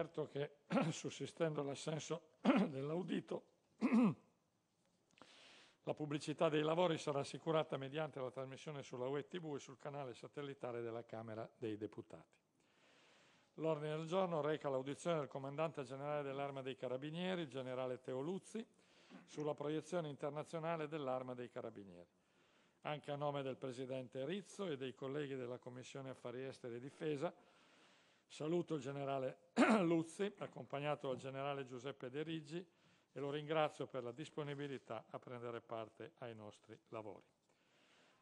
Certo che, sussistendo l'assenso dell'audito, la pubblicità dei lavori sarà assicurata mediante la trasmissione sulla Web TV e sul canale satellitare della Camera dei Deputati. L'ordine del giorno reca l'audizione del Comandante Generale dell'Arma dei Carabinieri, il Generale Teo Luzzi, sulla proiezione internazionale dell'Arma dei Carabinieri. Anche a nome del Presidente Rizzo e dei colleghi della Commissione Affari Esteri e Difesa, saluto il Generale Luzzi, accompagnato dal Generale Giuseppe De Rigi, e lo ringrazio per la disponibilità a prendere parte ai nostri lavori.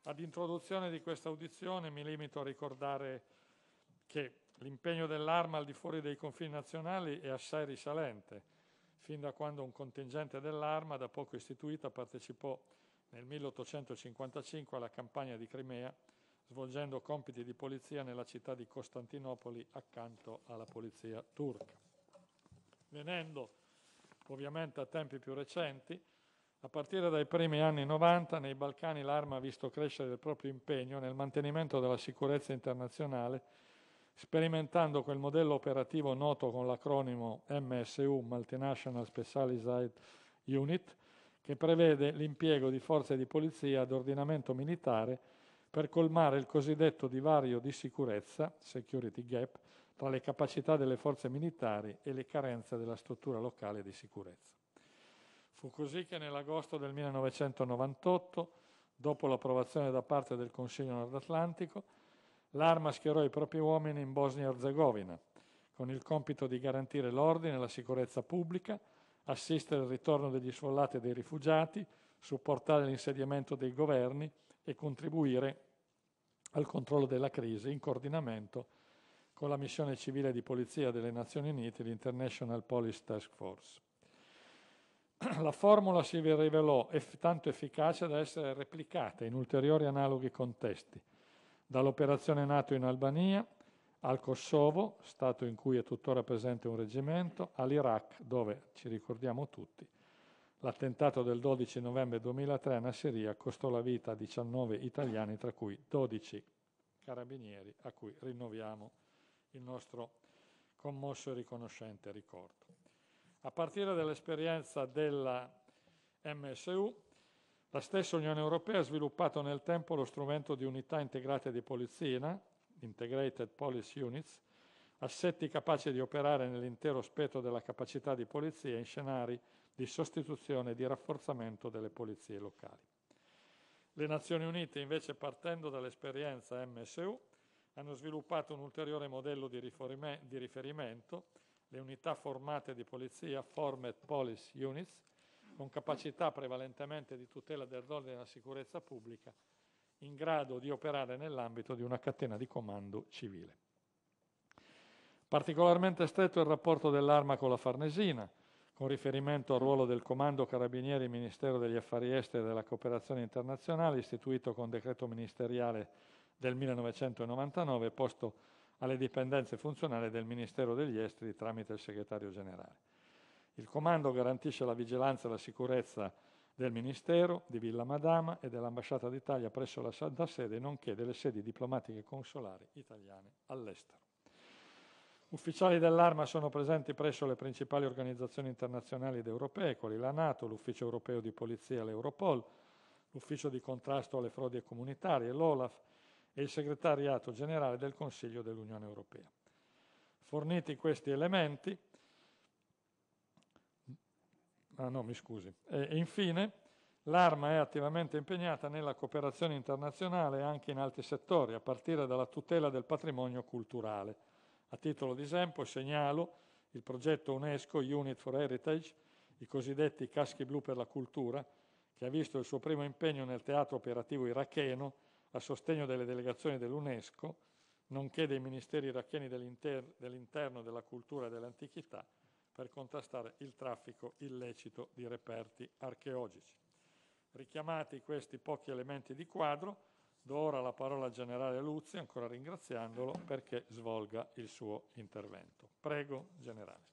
Ad introduzione di questa audizione mi limito a ricordare che l'impegno dell'arma al di fuori dei confini nazionali è assai risalente, fin da quando un contingente dell'arma, da poco istituita, partecipò nel 1855 alla campagna di Crimea, svolgendo compiti di polizia nella città di Costantinopoli accanto alla polizia turca. Venendo ovviamente a tempi più recenti, a partire dai primi anni 90 nei Balcani l'Arma ha visto crescere il proprio impegno nel mantenimento della sicurezza internazionale, sperimentando quel modello operativo noto con l'acronimo MSU, Multinational Specialized Unit, che prevede l'impiego di forze di polizia ad ordinamento militare per colmare il cosiddetto divario di sicurezza, security gap, tra le capacità delle forze militari e le carenze della struttura locale di sicurezza. Fu così che nell'agosto del 1998, dopo l'approvazione da parte del Consiglio Nord Atlantico, l'Arma schierò i propri uomini in Bosnia-Herzegovina, con il compito di garantire l'ordine e la sicurezza pubblica, assistere il ritorno degli sfollati e dei rifugiati, supportare l'insediamento dei governi e contribuire al controllo della crisi in coordinamento con la missione civile di polizia delle Nazioni Unite, l'International Police Task Force. La formula si rivelò tanto efficace da essere replicata in ulteriori analoghi contesti, dall'operazione NATO in Albania al Kosovo, stato in cui è tuttora presente un reggimento, all'Iraq, dove, ci ricordiamo tutti, l'attentato del 12 novembre 2003 a Nasseria costò la vita a 19 italiani, tra cui 12 carabinieri, a cui rinnoviamo il nostro commosso e riconoscente ricordo. A partire dall'esperienza della MSU, la stessa Unione Europea ha sviluppato nel tempo lo strumento di unità integrate di polizia, Integrated Police Units, assetti capaci di operare nell'intero spettro della capacità di polizia in scenari di sostituzione e di rafforzamento delle polizie locali. Le Nazioni Unite, invece, partendo dall'esperienza MSU, hanno sviluppato un ulteriore modello di, riferimento, le unità formate di polizia Formed Police Units, con capacità prevalentemente di tutela dell'ordine e della sicurezza pubblica, in grado di operare nell'ambito di una catena di comando civile. Particolarmente stretto il rapporto dell'arma con la Farnesina, con riferimento al ruolo del Comando Carabinieri Ministero degli Affari Esteri e della Cooperazione Internazionale, istituito con decreto ministeriale del 1999 posto alle dipendenze funzionali del Ministero degli Esteri tramite il segretario generale. Il comando garantisce la vigilanza e la sicurezza del Ministero, di Villa Madama e dell'Ambasciata d'Italia presso la Santa Sede, nonché delle sedi diplomatiche e consolari italiane all'estero. Ufficiali dell'arma sono presenti presso le principali organizzazioni internazionali ed europee, quali la Nato, l'Ufficio europeo di polizia, l'Europol, l'Ufficio di contrasto alle frodi comunitarie, l'OLAF, e il segretariato generale del Consiglio dell'Unione Europea. Forniti questi elementi, ah no, mi scusi, e infine l'Arma è attivamente impegnata nella cooperazione internazionale anche in altri settori, a partire dalla tutela del patrimonio culturale. A titolo di esempio segnalo il progetto UNESCO Unit for Heritage, i cosiddetti caschi blu per la cultura, che ha visto il suo primo impegno nel teatro operativo iracheno a sostegno delle delegazioni dell'UNESCO, nonché dei ministeri iracheni dell'inter- dell'interno, della cultura e dell'antichità, per contrastare il traffico illecito di reperti archeologici. Richiamati questi pochi elementi di quadro, do ora la parola al generale Luzzi, ancora ringraziandolo, perché svolga il suo intervento. Prego, generale.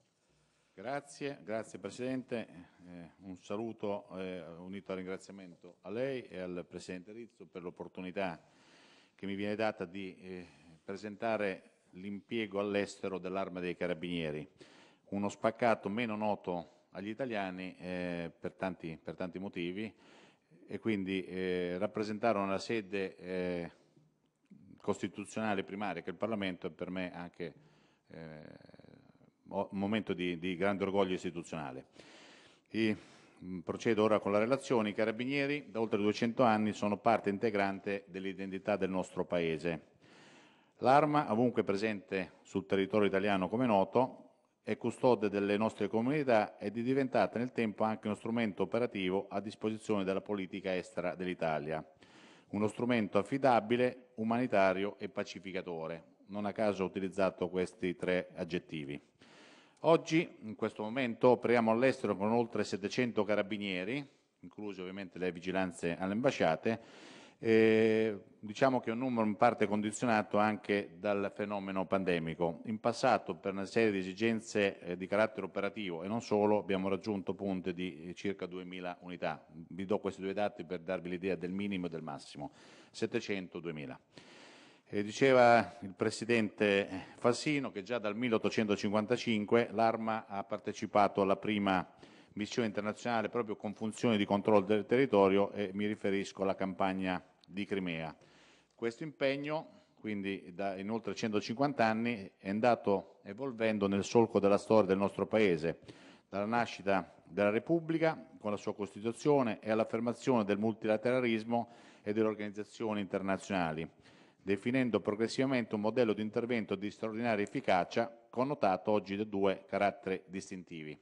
Grazie, grazie Presidente. Eh, un saluto eh, unito al ringraziamento a lei e al Presidente Rizzo per l'opportunità che mi viene data di eh, presentare l'impiego all'estero dell'Arma dei Carabinieri. uno spaccato meno noto agli italiani eh, per, tanti, per, tanti, motivi e quindi eh, rappresentare una sede eh, costituzionale primaria che il Parlamento è per me anche eh, un momento di, di, grande orgoglio istituzionale. I, mm, procedo ora con la relazione. I carabinieri da oltre 200 anni sono parte integrante dell'identità del nostro Paese. L'arma, ovunque presente sul territorio italiano come noto, è custode delle nostre comunità ed è diventata nel tempo anche uno strumento operativo a disposizione della politica estera dell'Italia, uno strumento affidabile, umanitario e pacificatore. Non a caso ho utilizzato questi tre aggettivi. Oggi, in questo momento, operiamo all'estero con oltre 700 carabinieri, incluse ovviamente le vigilanze alle ambasciate, eh, diciamo che è un numero in parte condizionato anche dal fenomeno pandemico. In passato, per una serie di esigenze eh, di carattere operativo e non solo, abbiamo raggiunto punte di eh, circa 2.000 unità. Vi do questi due dati per darvi l'idea del minimo e del massimo, 700-2.000. Eh, diceva il Presidente Fassino che già dal 1855 l'Arma ha partecipato alla prima missione internazionale proprio con funzioni di controllo del territorio e mi riferisco alla campagna di Crimea. Questo impegno, quindi da, in oltre 150 anni, è andato evolvendo nel solco della storia del nostro Paese, dalla nascita della Repubblica con la sua Costituzione e all'affermazione del multilateralismo e delle organizzazioni internazionali, definendo progressivamente un modello di intervento di straordinaria efficacia connotato oggi da due caratteri distintivi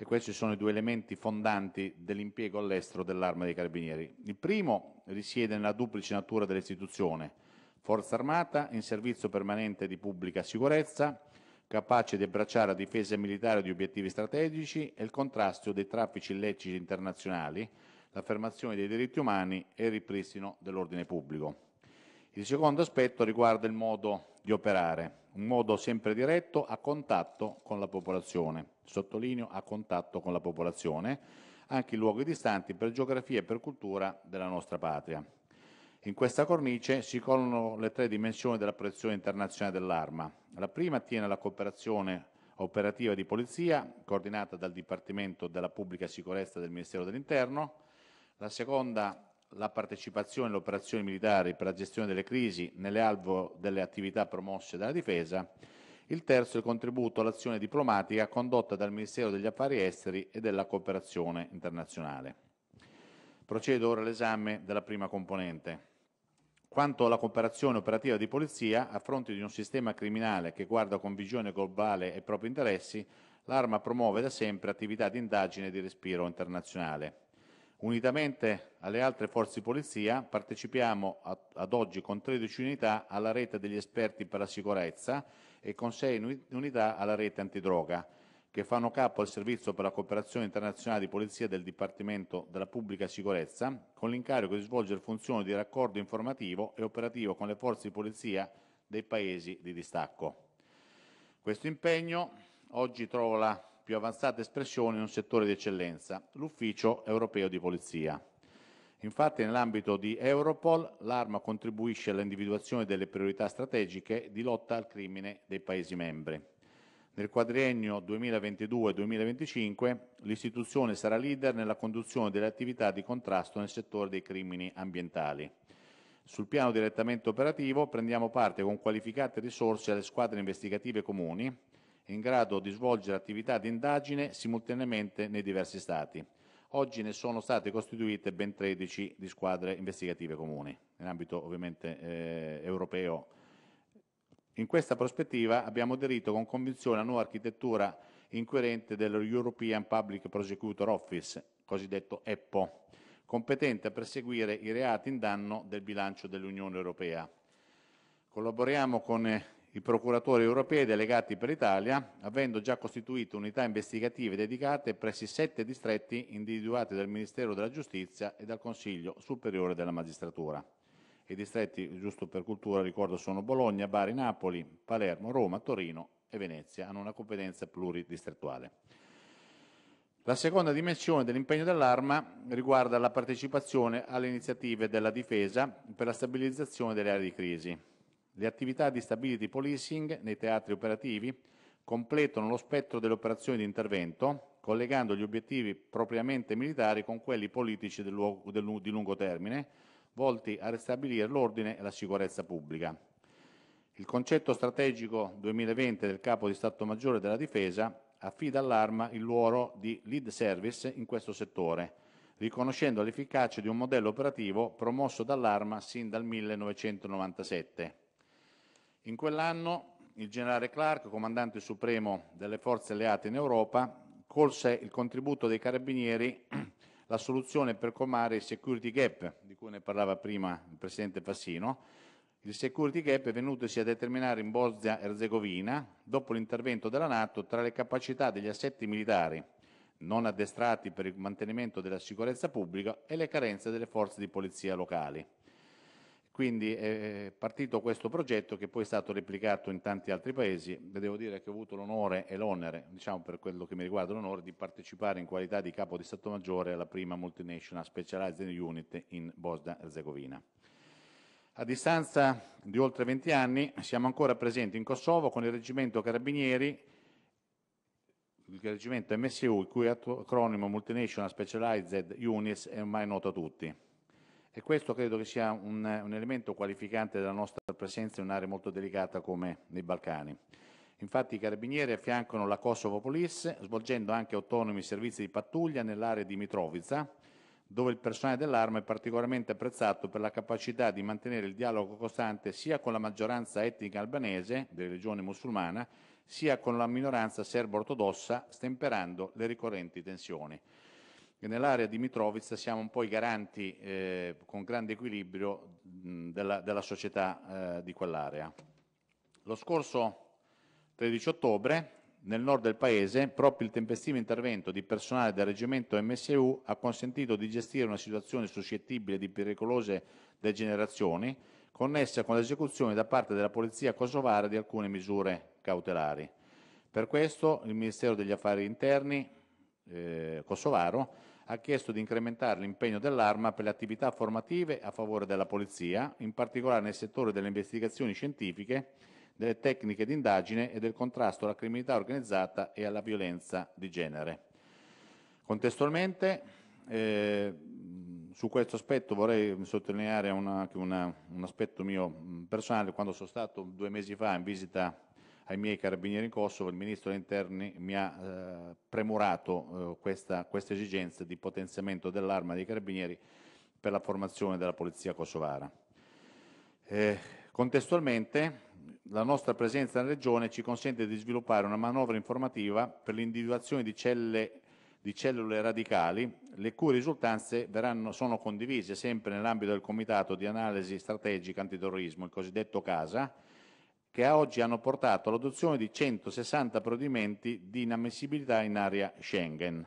e questi sono i due elementi fondanti dell'impiego all'estero dell'arma dei carabinieri. Il primo risiede nella duplice natura dell'istituzione, forza armata in servizio permanente di pubblica sicurezza, capace di abbracciare la difesa militare di obiettivi strategici e il contrasto dei traffici illeciti internazionali, l'affermazione dei diritti umani e il ripristino dell'ordine pubblico. Il secondo aspetto riguarda il modo di operare, un modo sempre diretto a contatto con la popolazione sottolineo a contatto con la popolazione, anche in luoghi distanti per geografia e per cultura della nostra patria. In questa cornice si collano le tre dimensioni della protezione internazionale dell'arma. La prima attiene alla cooperazione operativa di polizia, coordinata dal Dipartimento della Pubblica Sicurezza del Ministero dell'Interno. La seconda, la partecipazione alle operazioni militari per la gestione delle crisi nelle alvo delle attività promosse dalla Difesa il terzo è il contributo all'azione diplomatica condotta dal Ministero degli Affari Esteri e della Cooperazione Internazionale. Procedo ora all'esame della prima componente. Quanto alla cooperazione operativa di polizia, a fronte di un sistema criminale che guarda con visione globale ai propri interessi, l'Arma promuove da sempre attività di indagine e di respiro internazionale. Unitamente alle altre forze di polizia partecipiamo ad oggi con 13 unità alla rete degli esperti per la sicurezza e con sei unità alla rete antidroga, che fanno capo al Servizio per la cooperazione internazionale di polizia del Dipartimento della Pubblica Sicurezza, con l'incarico di svolgere funzioni di raccordo informativo e operativo con le forze di polizia dei paesi di distacco. Questo impegno oggi trova la più avanzata espressione in un settore di eccellenza, l'Ufficio Europeo di Polizia. Infatti nell'ambito di Europol l'Arma contribuisce all'individuazione delle priorità strategiche di lotta al crimine dei Paesi membri. Nel quadriennio 2022-2025 l'istituzione sarà leader nella conduzione delle attività di contrasto nel settore dei crimini ambientali. Sul piano direttamente operativo prendiamo parte con qualificate risorse alle squadre investigative comuni in grado di svolgere attività di indagine simultaneamente nei diversi Stati Oggi ne sono state costituite ben 13 di squadre investigative comuni, in ambito ovviamente eh, europeo. In questa prospettiva abbiamo aderito con convinzione alla nuova architettura incoerente dello European Public Prosecutor Office, cosiddetto EPPO, competente a perseguire i reati in danno del bilancio dell'Unione Europea. Collaboriamo con i procuratori europei delegati per l'Italia, avendo già costituito unità investigative dedicate presso i sette distretti individuati dal Ministero della Giustizia e dal Consiglio Superiore della Magistratura. I distretti, giusto per cultura, ricordo, sono Bologna, Bari, Napoli, Palermo, Roma, Torino e Venezia, hanno una competenza pluridistrettuale. La seconda dimensione dell'impegno dell'Arma riguarda la partecipazione alle iniziative della difesa per la stabilizzazione delle aree di crisi, le attività di stability policing nei teatri operativi completano lo spettro delle operazioni di intervento, collegando gli obiettivi propriamente militari con quelli politici del luogo, del, di lungo termine, volti a ristabilire l'ordine e la sicurezza pubblica. Il concetto strategico 2020 del Capo di Stato Maggiore della Difesa affida all'Arma il ruolo di lead service in questo settore, riconoscendo l'efficacia di un modello operativo promosso dall'Arma sin dal 1997. In quell'anno il generale Clark, comandante supremo delle forze alleate in Europa, colse il contributo dei carabinieri la soluzione per colmare il security gap, di cui ne parlava prima il Presidente Fassino, il security gap è venutosi a determinare in Bosnia-Herzegovina dopo l'intervento della Nato tra le capacità degli assetti militari non addestrati per il mantenimento della sicurezza pubblica e le carenze delle forze di polizia locali. Quindi è partito questo progetto che poi è stato replicato in tanti altri paesi e devo dire che ho avuto l'onore e l'onere, diciamo per quello che mi riguarda l'onore, di partecipare in qualità di capo di Stato Maggiore alla prima Multinational Specialized Unit in Bosnia-Herzegovina. A distanza di oltre 20 anni siamo ancora presenti in Kosovo con il reggimento Carabinieri, il reggimento MSU, il cui acronimo Multinational Specialized Units è ormai noto a tutti. E questo credo che sia un, un elemento qualificante della nostra presenza in un'area molto delicata come nei Balcani. Infatti i carabinieri affiancano la Kosovo Police, svolgendo anche autonomi servizi di pattuglia nell'area di Mitrovica, dove il personale dell'arma è particolarmente apprezzato per la capacità di mantenere il dialogo costante sia con la maggioranza etnica albanese della regione musulmana, sia con la minoranza serbo-ortodossa, stemperando le ricorrenti tensioni. E nell'area di Mitrovica siamo un po' i garanti eh, con grande equilibrio mh, della, della, società eh, di quell'area. Lo scorso 13 ottobre nel nord del paese, proprio il tempestivo intervento di personale del reggimento MSU ha consentito di gestire una situazione suscettibile di pericolose degenerazioni connessa con l'esecuzione da parte della Polizia kosovara di alcune misure cautelari. Per questo il Ministero degli Affari Interni eh, kosovaro ha chiesto di incrementare l'impegno dell'Arma per le attività formative a favore della Polizia, in particolare nel settore delle investigazioni scientifiche delle tecniche di indagine e del contrasto alla criminalità organizzata e alla violenza di genere. Contestualmente, eh, su questo aspetto vorrei sottolineare una, una, un aspetto mio personale. Quando sono stato due mesi fa in visita ai miei carabinieri in Kosovo, il Ministro degli Interni mi ha eh, premurato eh, questa, questa, esigenza di potenziamento dell'arma dei carabinieri per la formazione della Polizia kosovara. Eh, contestualmente la nostra presenza nella regione ci consente di sviluppare una manovra informativa per l'individuazione di, di, cellule radicali, le cui risultanze verranno, sono condivise sempre nell'ambito del Comitato di Analisi Strategica Antiterrorismo, il cosiddetto CASA, che a oggi hanno portato all'adozione di 160 provvedimenti di inammissibilità in area Schengen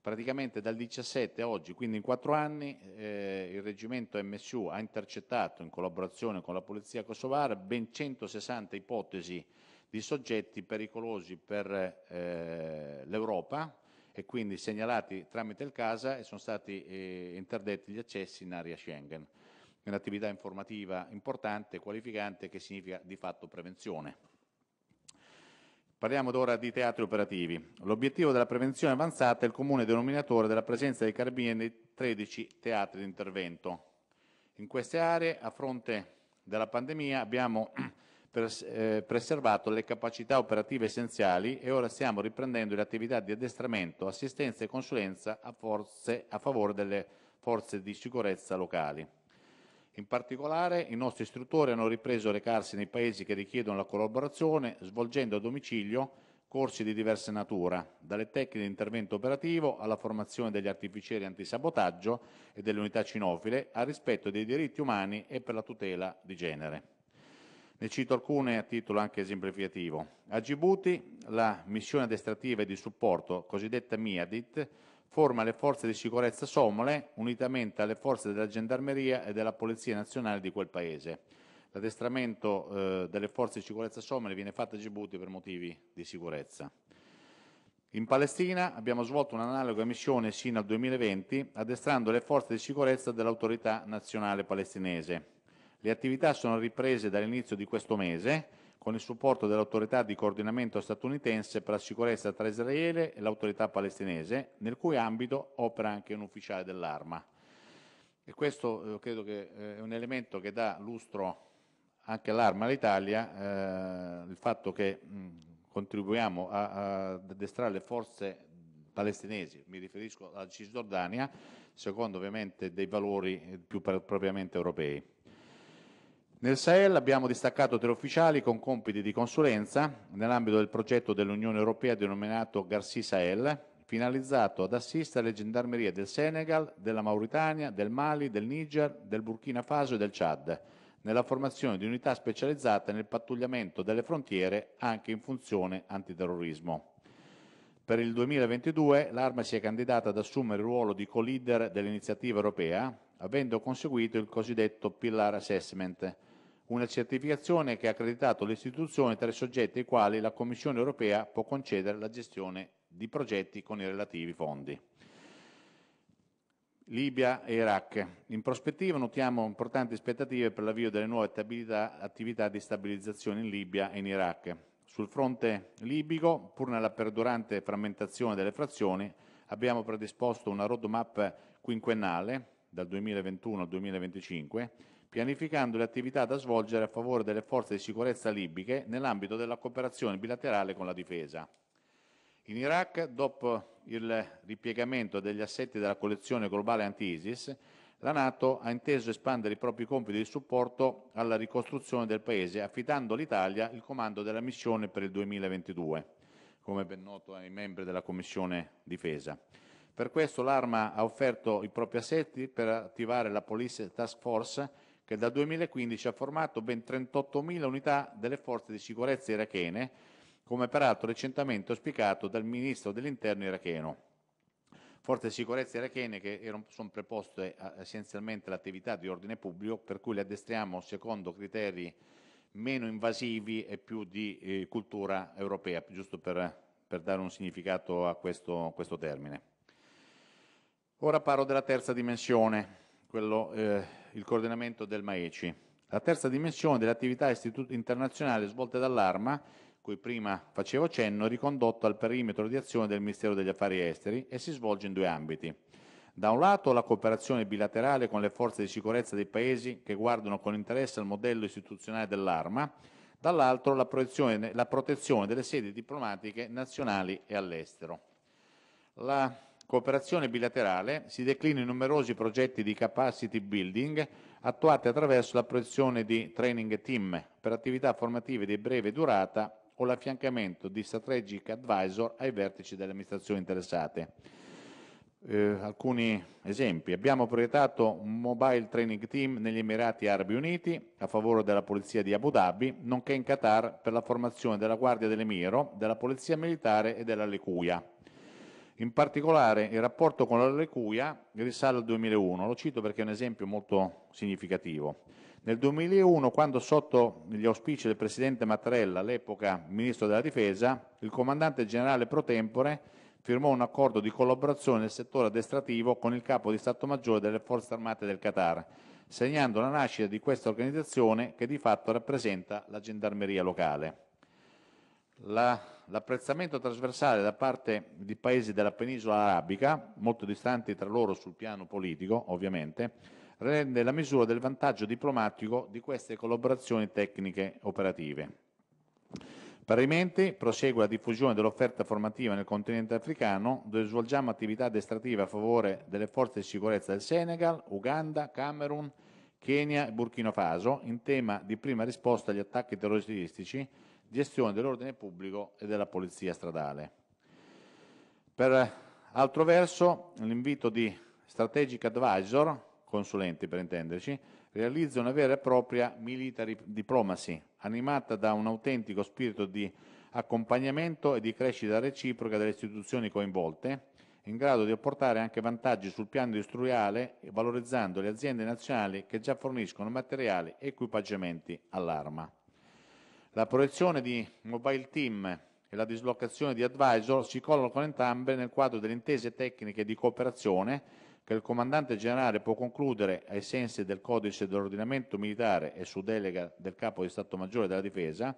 praticamente dal 17 a oggi, quindi in quattro anni, eh, il reggimento MSU ha intercettato in collaborazione con la polizia kosovara ben 160 ipotesi di soggetti pericolosi per eh, l'Europa e quindi segnalati tramite il CASA e sono stati eh, interdetti gli accessi in area Schengen. Un'attività informativa importante, qualificante, che significa di fatto prevenzione. Parliamo ora di teatri operativi. L'obiettivo della prevenzione avanzata è il comune denominatore della presenza dei carabinieri nei 13 teatri di intervento. In queste aree, a fronte della pandemia, abbiamo eh, preservato le capacità operative essenziali e ora stiamo riprendendo le attività di addestramento, assistenza e consulenza a, forze, a favore delle forze di sicurezza locali. In particolare i nostri istruttori hanno ripreso a recarsi nei paesi che richiedono la collaborazione, svolgendo a domicilio corsi di diversa natura, dalle tecniche di intervento operativo alla formazione degli artificieri antisabotaggio e delle unità cinofile, al rispetto dei diritti umani e per la tutela di genere. Ne cito alcune a titolo anche esemplificativo. A Djibouti la missione addestrativa e di supporto, cosiddetta MIADIT, forma le forze di sicurezza somale unitamente alle forze della gendarmeria e della polizia nazionale di quel paese. L'addestramento eh, delle forze di sicurezza somale viene fatto a Djibouti per motivi di sicurezza. In Palestina abbiamo svolto un'analoga missione sino al 2020 addestrando le forze di sicurezza dell'autorità nazionale palestinese. Le attività sono riprese dall'inizio di questo mese con il supporto dell'autorità di coordinamento statunitense per la sicurezza tra Israele e l'autorità palestinese, nel cui ambito opera anche un ufficiale dell'arma. E questo eh, credo che eh, è un elemento che dà lustro anche all'arma all'Italia, eh, il fatto che mh, contribuiamo a, a addestrare le forze palestinesi, mi riferisco alla Cisgiordania, secondo ovviamente dei valori più propriamente europei. Nel Sahel abbiamo distaccato tre ufficiali con compiti di consulenza nell'ambito del progetto dell'Unione Europea denominato Garci Sahel, finalizzato ad assistere le gendarmerie del Senegal, della Mauritania, del Mali, del Niger, del Burkina Faso e del Chad, nella formazione di unità specializzate nel pattugliamento delle frontiere anche in funzione antiterrorismo. Per il 2022 l'Arma si è candidata ad assumere il ruolo di co-leader dell'iniziativa europea, avendo conseguito il cosiddetto Pillar Assessment, una certificazione che ha accreditato l'istituzione tra i soggetti ai quali la Commissione europea può concedere la gestione di progetti con i relativi fondi. Libia e Iraq. In prospettiva notiamo importanti aspettative per l'avvio delle nuove attività, di stabilizzazione in Libia e in Iraq. Sul fronte libico, pur nella perdurante frammentazione delle frazioni, abbiamo predisposto una roadmap quinquennale dal 2021 al 2025 pianificando le attività da svolgere a favore delle forze di sicurezza libiche nell'ambito della cooperazione bilaterale con la difesa. In Iraq, dopo il ripiegamento degli assetti della collezione globale anti-ISIS, la Nato ha inteso espandere i propri compiti di supporto alla ricostruzione del Paese, affidando all'Italia il comando della missione per il 2022, come ben noto ai membri della Commissione Difesa. Per questo l'Arma ha offerto i propri assetti per attivare la Police Task Force che dal 2015 ha formato ben 38.000 unità delle forze di sicurezza irachene, come peraltro recentemente auspicato dal ministro dell'interno iracheno. Forze di sicurezza irachene che erano, sono preposte essenzialmente all'attività di ordine pubblico, per cui le addestriamo secondo criteri meno invasivi e più di eh, cultura europea, giusto per, per, dare un significato a questo, questo termine. Ora parlo della terza dimensione, quello, eh, il coordinamento del MAECI. La terza dimensione delle attività internazionali svolte dall'Arma, cui prima facevo cenno, è ricondotto al perimetro di azione del Ministero degli Affari Esteri e si svolge in due ambiti. Da un lato la cooperazione bilaterale con le forze di sicurezza dei paesi che guardano con interesse al modello istituzionale dell'arma, dall'altro la, la protezione delle sedi diplomatiche nazionali e all'estero. La cooperazione bilaterale si declina in numerosi progetti di capacity building attuati attraverso la proiezione di training team per attività formative di breve durata o l'affiancamento di strategic advisor ai vertici delle amministrazioni interessate. Eh, alcuni esempi. Abbiamo proiettato un mobile training team negli Emirati Arabi Uniti a favore della Polizia di Abu Dhabi, nonché in Qatar per la formazione della Guardia dell'Emiro, della Polizia Militare e della Lecuia. In particolare il rapporto con la Lecuia risale al 2001, lo cito perché è un esempio molto significativo. Nel 2001, quando sotto gli auspici del Presidente Mattarella, all'epoca Ministro della Difesa, il Comandante Generale Pro Tempore firmò un accordo di collaborazione nel settore addestrativo con il Capo di Stato Maggiore delle Forze Armate del Qatar, segnando la nascita di questa organizzazione che di fatto rappresenta la gendarmeria locale. La l'apprezzamento trasversale da parte di paesi della penisola arabica, molto distanti tra loro sul piano politico ovviamente, rende la misura del vantaggio diplomatico di queste collaborazioni tecniche operative. Parimenti prosegue la diffusione dell'offerta formativa nel continente africano, dove svolgiamo attività addestrative a favore delle forze di sicurezza del Senegal, Uganda, Camerun, Kenya e Burkina Faso in tema di prima risposta agli attacchi terroristici gestione dell'ordine pubblico e della polizia stradale. Per altro verso, l'invito di Strategic Advisor, consulenti per intenderci, realizza una vera e propria military diplomacy, animata da un autentico spirito di accompagnamento e di crescita reciproca delle istituzioni coinvolte, in grado di apportare anche vantaggi sul piano industriale, valorizzando le aziende nazionali che già forniscono materiali e equipaggiamenti all'arma. La proiezione di mobile team e la dislocazione di advisor si collocano entrambe nel quadro delle intese tecniche di cooperazione che il comandante generale può concludere ai sensi del codice dell'ordinamento militare e su delega del capo di Stato Maggiore della Difesa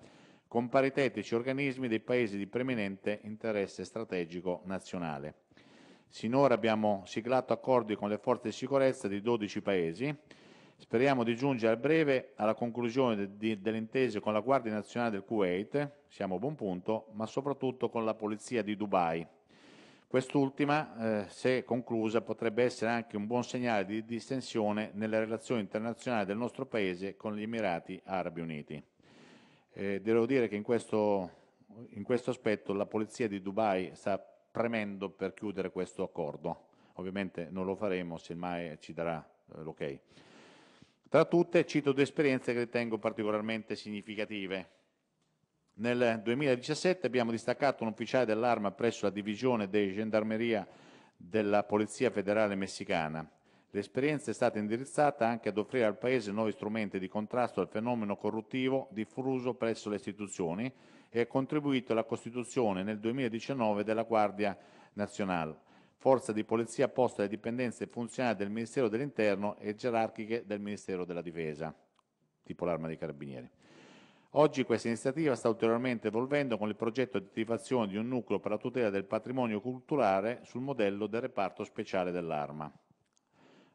con paritetici organismi dei paesi di preminente interesse strategico nazionale. Sinora abbiamo siglato accordi con le forze di sicurezza di 12 paesi. Speriamo di giungere a breve alla conclusione de delle intese con la Guardia Nazionale del Kuwait, siamo a buon punto, ma soprattutto con la Polizia di Dubai. Quest'ultima, eh, se conclusa, potrebbe essere anche un buon segnale di distensione nelle relazioni internazionali del nostro Paese con gli Emirati Arabi Uniti. Eh, devo dire che in questo, in questo aspetto la Polizia di Dubai sta premendo per chiudere questo accordo. Ovviamente non lo faremo se il MAE ci darà eh, l'ok. Tra tutte cito due esperienze che ritengo particolarmente significative. Nel 2017 abbiamo distaccato un ufficiale dell'arma presso la divisione di gendarmeria della Polizia Federale Messicana. L'esperienza è stata indirizzata anche ad offrire al Paese nuovi strumenti di contrasto al fenomeno corruttivo diffuso presso le istituzioni e ha contribuito alla costituzione nel 2019 della Guardia Nazionale, forza di polizia posta alle dipendenze funzionali del Ministero dell'Interno e gerarchiche del Ministero della Difesa, tipo l'Arma dei Carabinieri. Oggi questa iniziativa sta ulteriormente evolvendo con il progetto di attivazione di un nucleo per la tutela del patrimonio culturale sul modello del reparto speciale dell'arma.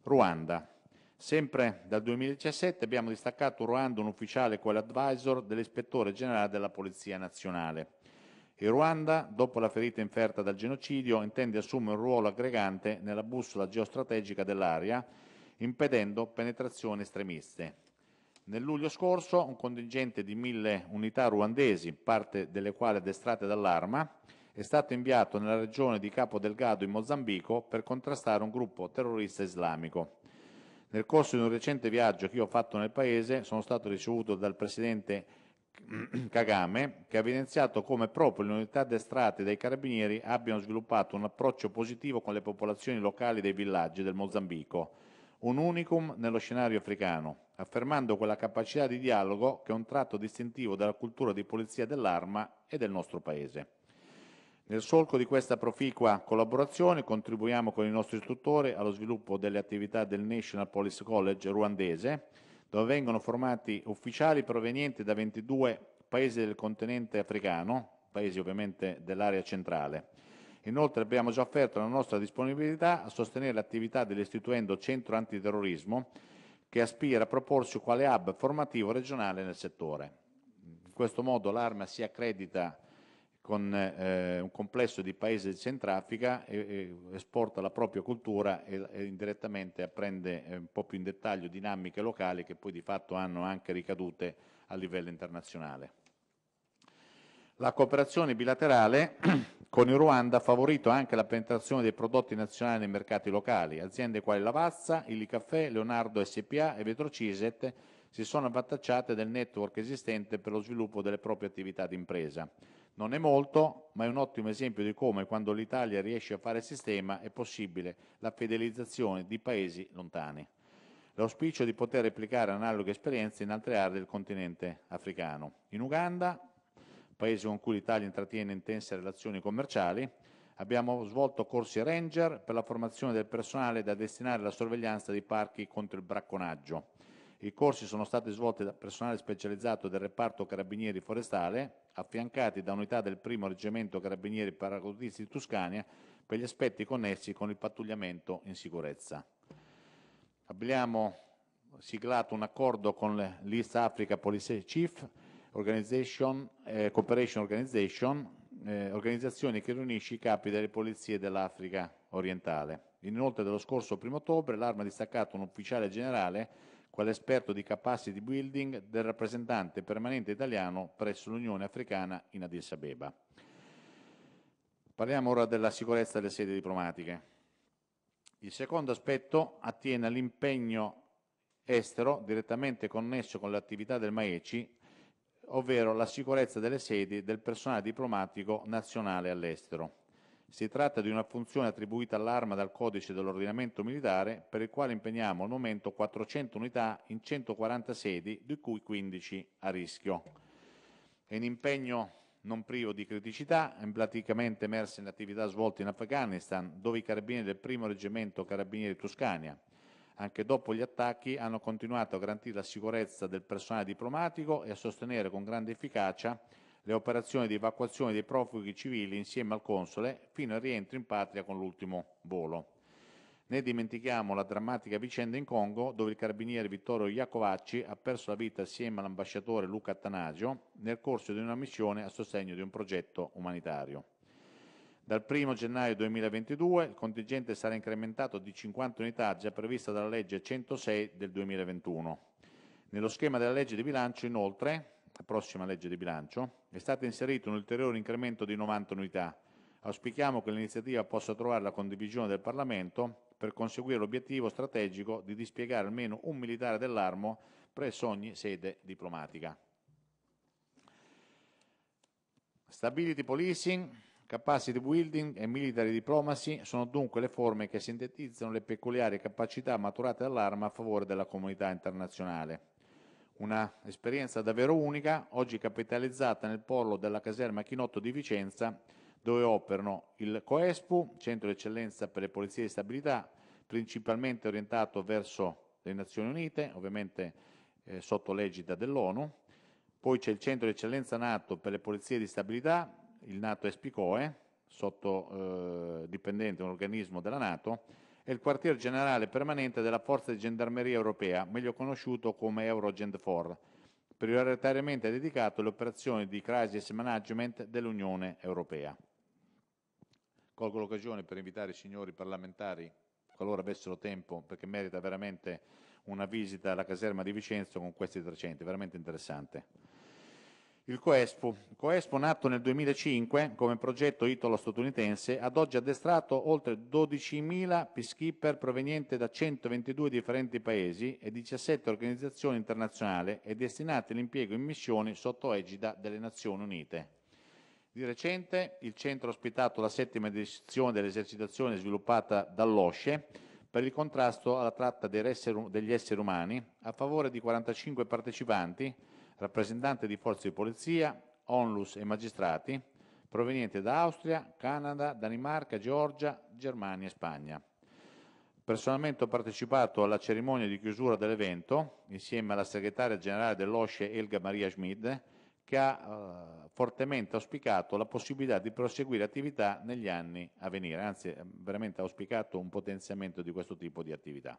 Ruanda. Sempre dal 2017 abbiamo distaccato Ruanda un ufficiale quale advisor dell'ispettore generale della Polizia Nazionale. Il Ruanda, dopo la ferita inferta dal genocidio, intende assumere un ruolo aggregante nella bussola geostrategica dell'area, impedendo penetrazioni estremiste. Nel luglio scorso un contingente di mille unità ruandesi, parte delle quali addestrate dall'arma, è stato inviato nella regione di Capo Delgado in Mozambico per contrastare un gruppo terrorista islamico. Nel corso di un recente viaggio che io ho fatto nel paese sono stato ricevuto dal presidente Kagame che ha evidenziato come proprio le unità addestrate dai carabinieri abbiano sviluppato un approccio positivo con le popolazioni locali dei villaggi del Mozambico, un unicum nello scenario africano, affermando quella capacità di dialogo che è un tratto distintivo della cultura di polizia dell'arma e del nostro Paese. Nel solco di questa proficua collaborazione contribuiamo con i nostri istruttori allo sviluppo delle attività del National Police College ruandese, dove vengono formati ufficiali provenienti da 22 paesi del continente africano, paesi ovviamente dell'area centrale. Inoltre abbiamo già offerto la nostra disponibilità a sostenere l'attività dell'istituendo Centro Antiterrorismo, che aspira a proporsi quale hub formativo regionale nel settore. In questo modo l'Arma si accredita con eh, un complesso di paesi del Centrafrica e, e, esporta la propria cultura e, e indirettamente apprende eh, un po' più in dettaglio dinamiche locali che poi di fatto hanno anche ricadute a livello internazionale. La cooperazione bilaterale con il Ruanda ha favorito anche la penetrazione dei prodotti nazionali nei mercati locali. Aziende quali Lavazza, Illy Caffè, Leonardo SPA e Vetrociset si sono avvantaggiate del network esistente per lo sviluppo delle proprie attività di impresa. Non è molto, ma è un ottimo esempio di come quando l'Italia riesce a fare sistema è possibile la fidelizzazione di paesi lontani. L'auspicio di poter replicare analoghe esperienze in altre aree del continente africano. In Uganda, paese con cui l'Italia intrattiene intense relazioni commerciali, abbiamo svolto corsi ranger per la formazione del personale da destinare alla sorveglianza dei parchi contro il bracconaggio. I corsi sono stati svolti da personale specializzato del reparto Carabinieri Forestale, affiancati da unità del primo reggimento Carabinieri Paracadutisti di Tuscania per gli aspetti connessi con il pattugliamento in sicurezza. Abbiamo siglato un accordo con l'East Africa Police Chief Organization, eh, Cooperation Organization, eh, organizzazione che riunisce i capi delle polizie dell'Africa orientale. Inoltre, dello scorso 1 ottobre, l'Arma ha distaccato un ufficiale generale quale esperto di capacity building del rappresentante permanente italiano presso l'Unione Africana in Addis Abeba. Parliamo ora della sicurezza delle sedi diplomatiche. Il secondo aspetto attiene all'impegno estero direttamente connesso con l'attività del MAECI, ovvero la sicurezza delle sedi del personale diplomatico nazionale all'estero. Si tratta di una funzione attribuita all'Arma dal Codice dell'Ordinamento Militare, per il quale impegniamo al momento 400 unità in 140 sedi, di cui 15 a rischio. È un impegno non privo di criticità, emblematicamente emerse in attività svolte in Afghanistan, dove i carabinieri del primo reggimento Carabinieri Toscania, anche dopo gli attacchi, hanno continuato a garantire la sicurezza del personale diplomatico e a sostenere con grande efficacia le operazioni di evacuazione dei profughi civili insieme al console fino al rientro in patria con l'ultimo volo. Ne dimentichiamo la drammatica vicenda in Congo, dove il carabiniere Vittorio Iacovacci ha perso la vita assieme all'ambasciatore Luca Attanasio nel corso di una missione a sostegno di un progetto umanitario. Dal 1 gennaio 2022 il contingente sarà incrementato di 50 unità già prevista dalla legge 106 del 2021. Nello schema della legge di bilancio, inoltre, prossima legge di bilancio, è stato inserito un ulteriore incremento di 90 unità. Auspichiamo che l'iniziativa possa trovare la condivisione del Parlamento per conseguire l'obiettivo strategico di dispiegare almeno un militare dell'Armo presso ogni sede diplomatica. Stability policing, capacity building e military diplomacy sono dunque le forme che sintetizzano le peculiari capacità maturate dall'arma a favore della comunità internazionale. Una esperienza davvero unica, oggi capitalizzata nel polo della caserma Chinotto di Vicenza, dove operano il COESPU, Centro di Eccellenza per le Polizie di Stabilità, principalmente orientato verso le Nazioni Unite, ovviamente eh, sotto l'egida dell'ONU, poi c'è il Centro di Eccellenza NATO per le Polizie di Stabilità, il NATO ESPICOE, sotto eh, dipendente un organismo della Nato, e il quartier generale permanente della Forza di Gendarmeria Europea, meglio conosciuto come Eurogend 4, prioritariamente dedicato alle operazioni di crisis management dell'Unione Europea. Colgo l'occasione per invitare i signori parlamentari, qualora avessero tempo, perché merita veramente una visita alla caserma di Vicenza con questi 300, veramente interessante. Il COESPO. Il COESPO, nato nel 2005 come progetto italo-statunitense, ad oggi ha addestrato oltre 12.000 peacekeeper provenienti da 122 differenti paesi e 17 organizzazioni internazionali e destinati all'impiego in missioni sotto egida delle Nazioni Unite. Di recente il centro ha ospitato la settima edizione dell'esercitazione sviluppata dall'OSCE per il contrasto alla tratta degli esseri umani a favore di 45 partecipanti rappresentanti di forze di polizia, onlus e magistrati, provenienti da Austria, Canada, Danimarca, Georgia, Germania e Spagna. Personalmente ho partecipato alla cerimonia di chiusura dell'evento insieme alla segretaria generale dell'OSCE Elga Maria Schmid, che ha eh, fortemente auspicato la possibilità di proseguire attività negli anni a venire, anzi veramente ha auspicato un potenziamento di questo tipo di attività.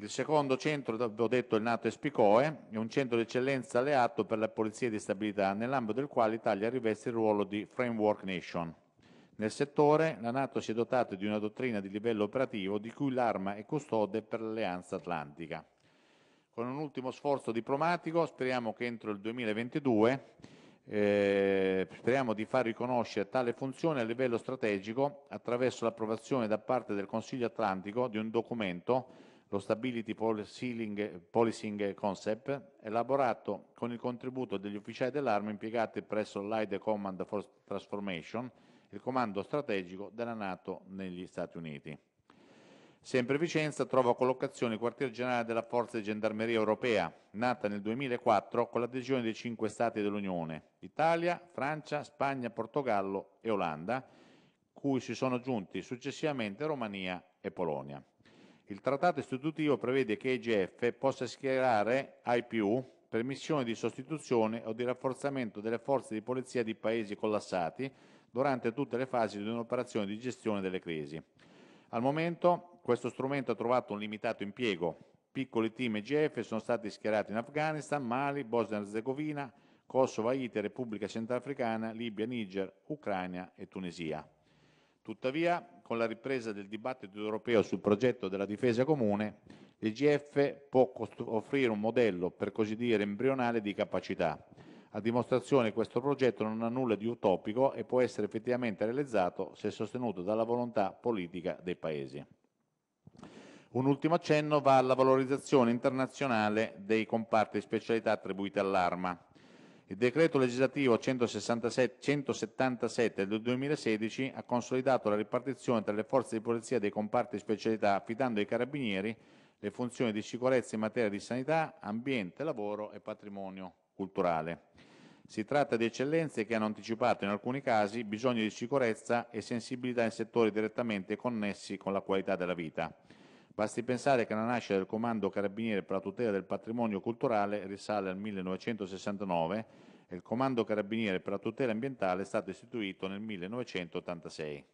Il secondo centro, ho detto, il nato Espicoe, è un centro di eccellenza alleato per la polizia di stabilità, nell'ambito del quale l'Italia riveste il ruolo di framework nation. Nel settore la Nato si è dotata di una dottrina di livello operativo di cui l'arma è custode per l'Alleanza Atlantica. Con un ultimo sforzo diplomatico speriamo che entro il 2022 eh, speriamo di far riconoscere tale funzione a livello strategico attraverso l'approvazione da parte del Consiglio Atlantico di un documento lo Stability Policing Concept, elaborato con il contributo degli ufficiali dell'arma impiegati presso l'AIDE Command for Transformation, il comando strategico della Nato negli Stati Uniti. Sempre Vicenza trova collocazione il quartier generale della Forza di Gendarmeria Europea, nata nel 2004 con l'adesione dei cinque Stati dell'Unione, Italia, Francia, Spagna, Portogallo e Olanda, cui si sono aggiunti successivamente Romania e Polonia. Il trattato istitutivo prevede che EGF possa schierare IPU per missioni di sostituzione o di rafforzamento delle forze di polizia di paesi collassati durante tutte le fasi di un'operazione di gestione delle crisi. Al momento questo strumento ha trovato un limitato impiego. Piccoli team EGF sono stati schierati in Afghanistan, Mali, Bosnia-Herzegovina, Kosovo, Haiti, Repubblica Centrafricana, Libia, Niger, Ucraina e Tunisia. Tuttavia, con la ripresa del dibattito europeo sul progetto della difesa comune, l'IGF può offrire un modello, per così dire, embrionale di capacità. A dimostrazione questo progetto non ha nulla di utopico e può essere effettivamente realizzato se sostenuto dalla volontà politica dei Paesi. Un ultimo accenno va alla valorizzazione internazionale dei comparti di specialità attribuiti all'arma. Il decreto legislativo 177 del 2016 ha consolidato la ripartizione tra le forze di polizia dei comparti di specialità affidando ai carabinieri le funzioni di sicurezza in materia di sanità, ambiente, lavoro e patrimonio culturale. Si tratta di eccellenze che hanno anticipato in alcuni casi bisogni di sicurezza e sensibilità in settori direttamente connessi con la qualità della vita. Basti pensare che la nascita del Comando Carabinieri per la tutela del patrimonio culturale risale al 1969 e il Comando Carabinieri per la tutela ambientale è stato istituito nel 1986.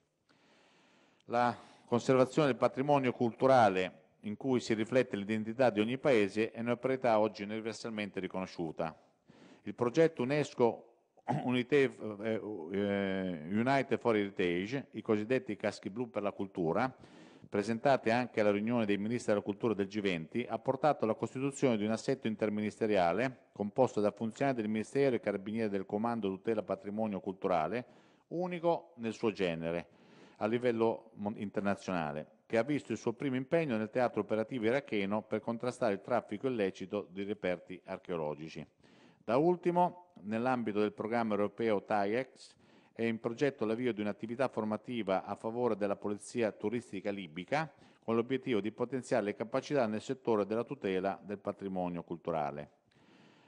La conservazione del patrimonio culturale in cui si riflette l'identità di ogni paese è una priorità oggi universalmente riconosciuta. Il progetto UNESCO United for Heritage, i cosiddetti caschi blu per la cultura, presentate anche alla riunione dei ministri della cultura del G20, ha portato alla costituzione di un assetto interministeriale composto da funzionari del Ministero e Carabinieri del Comando Tutela Patrimonio Culturale, unico nel suo genere a livello internazionale, che ha visto il suo primo impegno nel teatro operativo iracheno per contrastare il traffico illecito di reperti archeologici. Da ultimo, nell'ambito del programma europeo TAIEX, è in progetto l'avvio di un'attività formativa a favore della polizia turistica libica con l'obiettivo di potenziare le capacità nel settore della tutela del patrimonio culturale.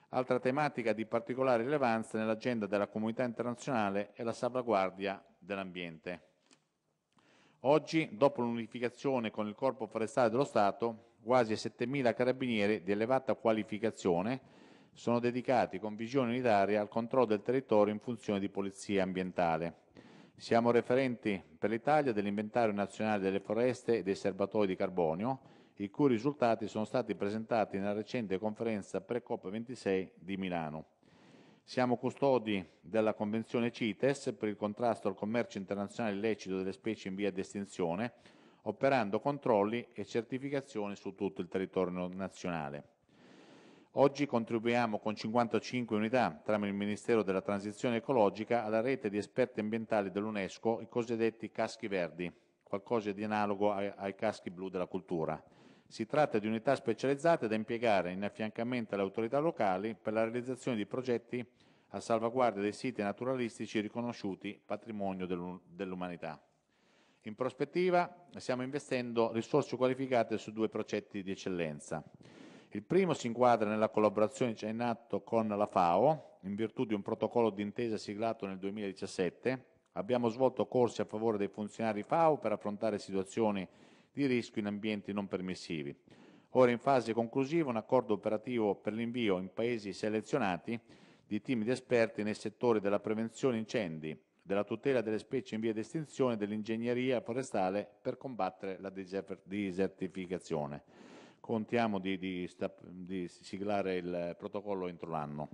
Altra tematica di particolare rilevanza nell'agenda della comunità internazionale è la salvaguardia dell'ambiente. Oggi, dopo l'unificazione con il Corpo Forestale dello Stato, quasi 7.000 carabinieri di elevata qualificazione sono dedicati con visione unitaria al controllo del territorio in funzione di polizia ambientale. Siamo referenti per l'Italia dell'inventario nazionale delle foreste e dei serbatoi di carbonio, i cui risultati sono stati presentati nella recente conferenza pre-COP26 di Milano. Siamo custodi della Convenzione CITES per il contrasto al commercio internazionale illecito delle specie in via di estinzione, operando controlli e certificazioni su tutto il territorio nazionale. Oggi contribuiamo con 55 unità, tramite il Ministero della Transizione Ecologica, alla rete di esperti ambientali dell'UNESCO, i cosiddetti caschi verdi, qualcosa di analogo ai, ai caschi blu della cultura. Si tratta di unità specializzate da impiegare in affiancamento alle autorità locali per la realizzazione di progetti a salvaguardia dei siti naturalistici riconosciuti patrimonio dell'umanità. In prospettiva stiamo investendo risorse qualificate su due progetti di eccellenza. Il primo si inquadra nella collaborazione già in atto con la FAO, in virtù di un protocollo d'intesa siglato nel 2017. Abbiamo svolto corsi a favore dei funzionari FAO per affrontare situazioni di rischio in ambienti non permissivi. Ora in fase conclusiva un accordo operativo per l'invio in paesi selezionati di team di esperti nei settori della prevenzione incendi, della tutela delle specie in via di estinzione e dell'ingegneria forestale per combattere la desertificazione contiamo di, di, di siglare il protocollo entro l'anno.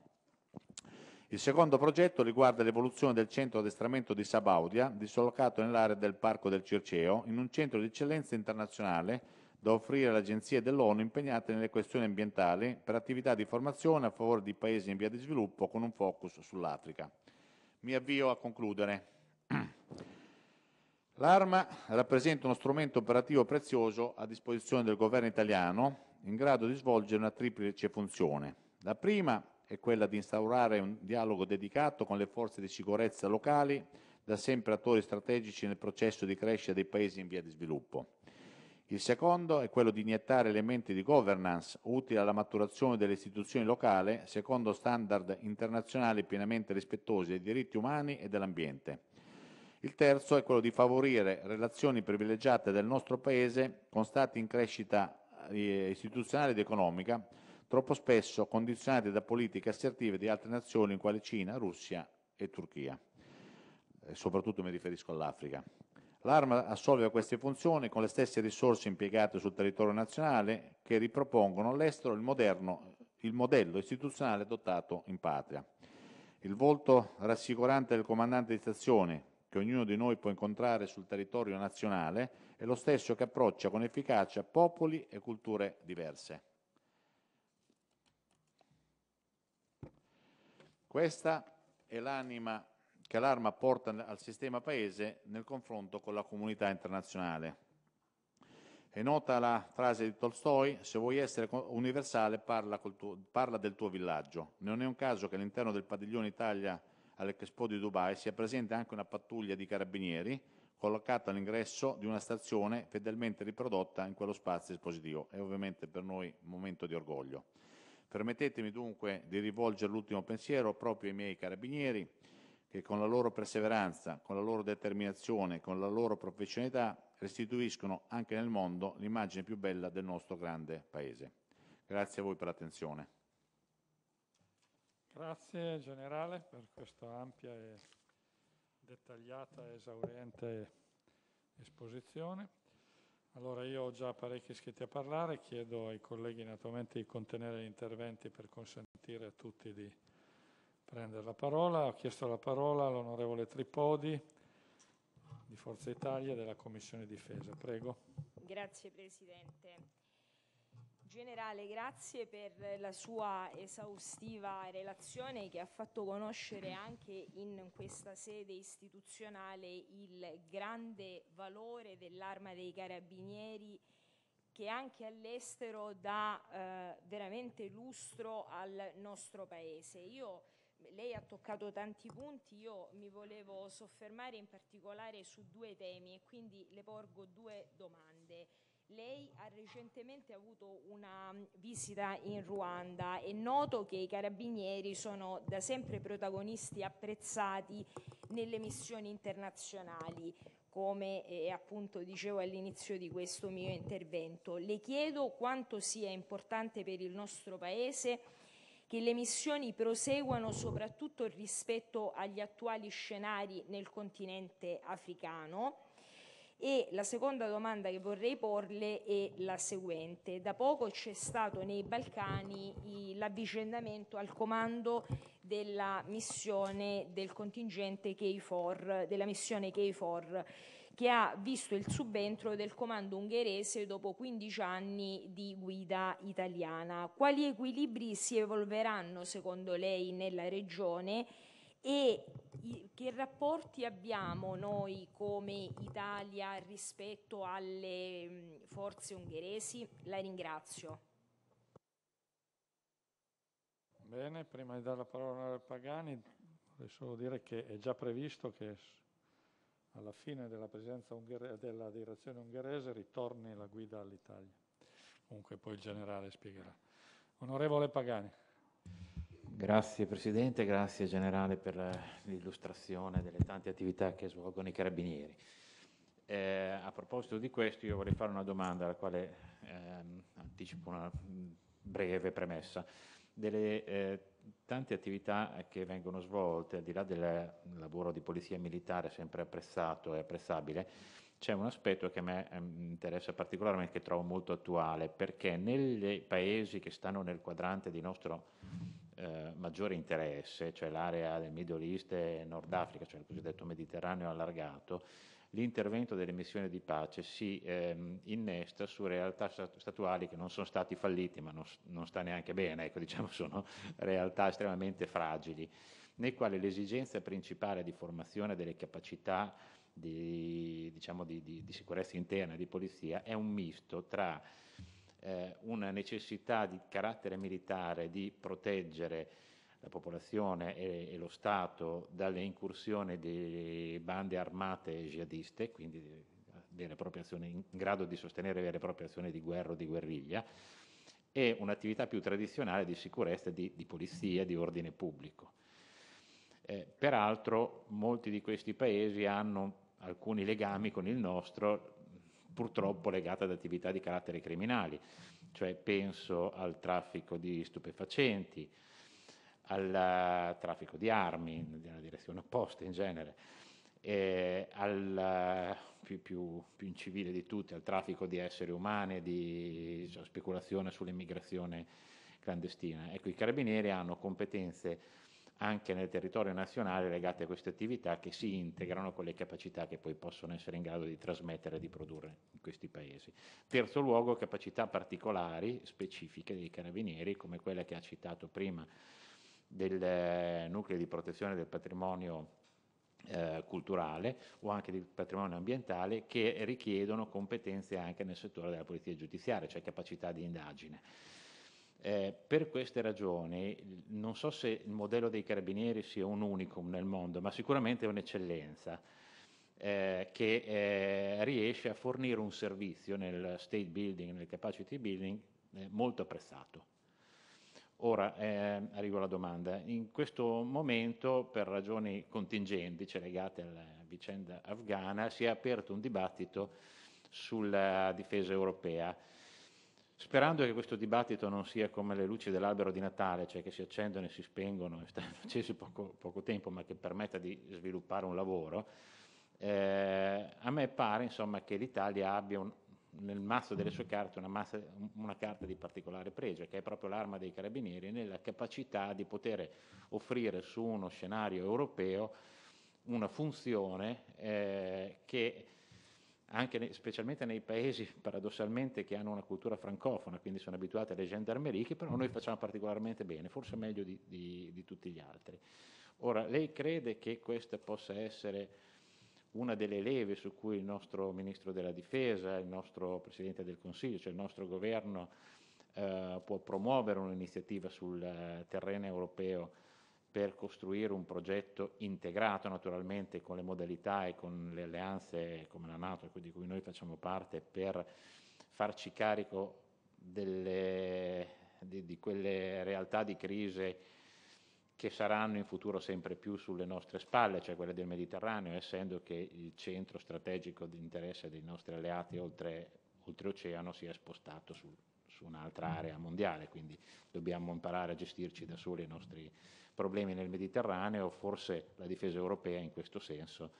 Il secondo progetto riguarda l'evoluzione del centro addestramento di Sabaudia, dislocato nell'area del Parco del Circeo, in un centro di eccellenza internazionale da offrire alle agenzie dell'ONU impegnate nelle questioni ambientali per attività di formazione a favore di paesi in via di sviluppo con un focus sull'Africa. Mi avvio a concludere. L'arma rappresenta uno strumento operativo prezioso a disposizione del governo italiano in grado di svolgere una triplice funzione. La prima è quella di instaurare un dialogo dedicato con le forze di sicurezza locali, da sempre attori strategici nel processo di crescita dei paesi in via di sviluppo. Il secondo è quello di iniettare elementi di governance utili alla maturazione delle istituzioni locali secondo standard internazionali pienamente rispettosi dei diritti umani e dell'ambiente il terzo è quello di favorire relazioni privilegiate del nostro Paese con Stati in crescita eh, istituzionale ed economica, troppo spesso condizionati da politiche assertive di altre nazioni quali Cina, Russia e Turchia. Soprattutto mi riferisco all'Africa. L'Arma assolve queste funzioni con le stesse risorse impiegate sul territorio nazionale che ripropongono all'estero il, il modello istituzionale adottato in patria. Il volto rassicurante del comandante di stazione, che ognuno di noi può incontrare sul territorio nazionale è lo stesso che approccia con efficacia popoli e culture diverse. Questa è l'anima che l'Arma porta al sistema Paese nel confronto con la comunità internazionale. È nota la frase di Tolstoi, se vuoi essere universale parla, tuo, parla del tuo villaggio. Non è un caso che all'interno del padiglione Italia all'Expo di Dubai sia presente anche una pattuglia di carabinieri collocata all'ingresso di una stazione fedelmente riprodotta in quello spazio espositivo. È ovviamente per noi un momento di orgoglio. Permettetemi dunque di rivolgere l'ultimo pensiero proprio ai miei carabinieri che con la loro perseveranza, con la loro determinazione, con la loro professionalità restituiscono anche nel mondo l'immagine più bella del nostro grande Paese. Grazie a voi per l'attenzione. Grazie Generale per questa ampia e dettagliata e esauriente esposizione. Allora io ho già parecchi iscritti a parlare, chiedo ai colleghi naturalmente di contenere gli interventi per consentire a tutti di prendere la parola. Ho chiesto la parola all'onorevole Tripodi di Forza Italia della Commissione Difesa. Prego. Grazie Presidente. Generale, grazie per la sua esaustiva relazione che ha fatto conoscere anche in questa sede istituzionale il grande valore dell'Arma dei Carabinieri che anche all'estero dà eh, veramente lustro al nostro Paese. Io, lei ha toccato tanti punti, io mi volevo soffermare in particolare su due temi e quindi le porgo due domande. Lei ha recentemente avuto una visita in Ruanda. È noto che i carabinieri sono da sempre protagonisti apprezzati nelle missioni internazionali, come eh, appunto dicevo all'inizio di questo mio intervento. Le chiedo quanto sia importante per il nostro Paese che le missioni proseguano soprattutto rispetto agli attuali scenari nel continente africano e la seconda domanda che vorrei porle è la seguente. Da poco c'è stato nei Balcani l'avvicendamento al comando della missione del contingente KFOR, della missione KFOR, che ha visto il subentro del comando ungherese dopo 15 anni di guida italiana. Quali equilibri si evolveranno secondo lei nella regione e che rapporti abbiamo noi come Italia rispetto alle forze ungheresi? La ringrazio. Bene, prima di dare la parola al Pagani vorrei solo dire che è già previsto che alla fine della presidenza della direzione ungherese ritorni la guida all'Italia. Comunque poi il generale spiegherà. Onorevole Pagani. Grazie Presidente, grazie Generale per l'illustrazione delle tante attività che svolgono i Carabinieri. Eh, a proposito di questo io vorrei fare una domanda alla quale eh, anticipo una breve premessa. Delle eh, tante attività che vengono svolte, al di là del lavoro di polizia militare sempre apprezzato e apprezzabile, c'è un aspetto che a me ehm, interessa particolarmente, che trovo molto attuale, perché nei paesi che stanno nel quadrante di nostro eh, maggiore interesse, cioè l'area del Middle East e Nord Africa, cioè il cosiddetto Mediterraneo allargato, l'intervento delle missioni di pace si ehm, innesta su realtà statuali che non sono stati falliti, ma non, non sta neanche bene, ecco, diciamo, sono realtà estremamente fragili, nei quali l'esigenza principale di formazione delle capacità di, diciamo, di, di, di sicurezza interna e di polizia è un misto tra eh, una necessità di carattere militare di proteggere la popolazione e, e, lo Stato dalle incursioni di bande armate jihadiste, quindi vere azioni, in grado di sostenere vere e proprie azioni di guerra o di guerriglia, e un'attività più tradizionale di sicurezza, di, di polizia, di ordine pubblico. Eh, peraltro molti di questi paesi hanno alcuni legami con il nostro, purtroppo legate ad attività di carattere criminali, cioè penso al traffico di stupefacenti, al traffico di armi, nella direzione opposta in genere, e al più, più, più incivile di tutti, al traffico di esseri umani, di cioè, speculazione sull'immigrazione clandestina. Ecco, i carabinieri hanno competenze anche nel territorio nazionale legate a queste attività che si integrano con le capacità che poi possono essere in grado di trasmettere e di produrre in questi paesi. Terzo luogo, capacità particolari, specifiche dei carabinieri, come quella che ha citato prima del eh, nucleo di protezione del patrimonio eh, culturale o anche del patrimonio ambientale che richiedono competenze anche nel settore della polizia giudiziaria, cioè capacità di indagine. Eh, per queste ragioni non so se il modello dei carabinieri sia un unicum nel mondo, ma sicuramente è un'eccellenza eh, che eh, riesce a fornire un servizio nel state building, nel capacity building eh, molto apprezzato. Ora eh, arrivo alla domanda. In questo momento, per ragioni contingenti, cioè legate alla vicenda afghana, si è aperto un dibattito sulla difesa europea Sperando che questo dibattito non sia come le luci dell'albero di Natale, cioè che si accendono e si spengono accesi poco, poco tempo, ma che permetta di sviluppare un lavoro, eh, a me pare insomma, che l'Italia abbia un, nel mazzo delle sue carte una, massa, una, carta di particolare pregio, che è proprio l'arma dei carabinieri, nella capacità di poter offrire su uno scenario europeo una funzione eh, che anche specialmente nei paesi paradossalmente che hanno una cultura francofona, quindi sono abituati alle gendarmerie, che però noi facciamo particolarmente bene, forse meglio di, di, di tutti gli altri. Ora, lei crede che questa possa essere una delle leve su cui il nostro Ministro della Difesa, il nostro Presidente del Consiglio, cioè il nostro governo eh, può promuovere un'iniziativa sul eh, terreno europeo per costruire un progetto integrato naturalmente con le modalità e con le alleanze come la Nato di cui noi facciamo parte per farci carico delle, di, di, quelle realtà di crisi che saranno in futuro sempre più sulle nostre spalle, cioè quelle del Mediterraneo, essendo che il centro strategico di interesse dei nostri alleati oltre, oltreoceano si è spostato su, su un'altra area mondiale, quindi dobbiamo imparare a gestirci da soli i nostri problemi nel Mediterraneo, forse la difesa europea in questo senso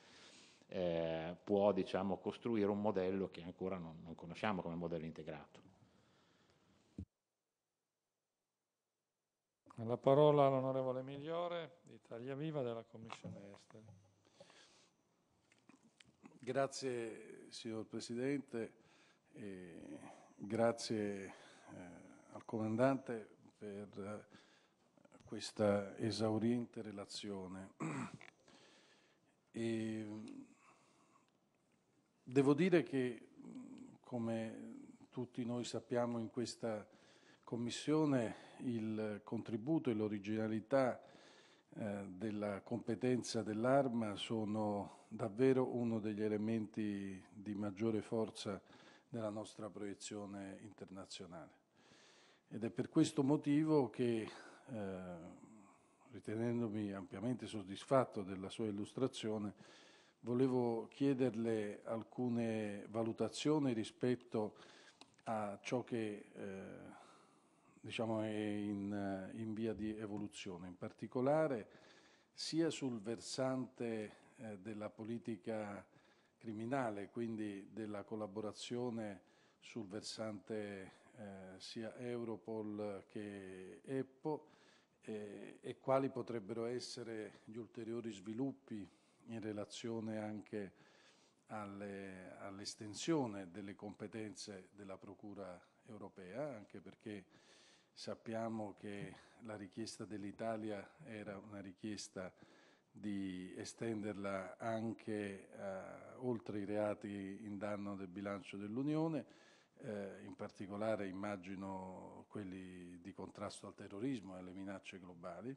eh, può diciamo, costruire un modello che ancora non, non conosciamo come modello integrato. La parola all'onorevole Migliore, di Italia Viva della Commissione Esteri. Grazie signor Presidente, e grazie al Comandante per questa esauriente relazione. E devo dire che, come tutti noi sappiamo in questa Commissione, il contributo e l'originalità eh, della competenza dell'arma sono davvero uno degli elementi di maggiore forza della nostra proiezione internazionale. Ed è per questo motivo che eh, ritenendomi ampiamente soddisfatto della sua illustrazione, volevo chiederle alcune valutazioni rispetto a ciò che eh, diciamo è in, in, via di evoluzione, in particolare sia sul versante eh, della politica criminale, quindi della collaborazione sul versante eh, sia Europol che EPPO eh, e quali potrebbero essere gli ulteriori sviluppi in relazione anche alle, all'estensione delle competenze della Procura europea, anche perché sappiamo che la richiesta dell'Italia era una richiesta di estenderla anche eh, oltre i reati in danno del bilancio dell'Unione eh, in particolare immagino quelli di contrasto al terrorismo e alle minacce globali.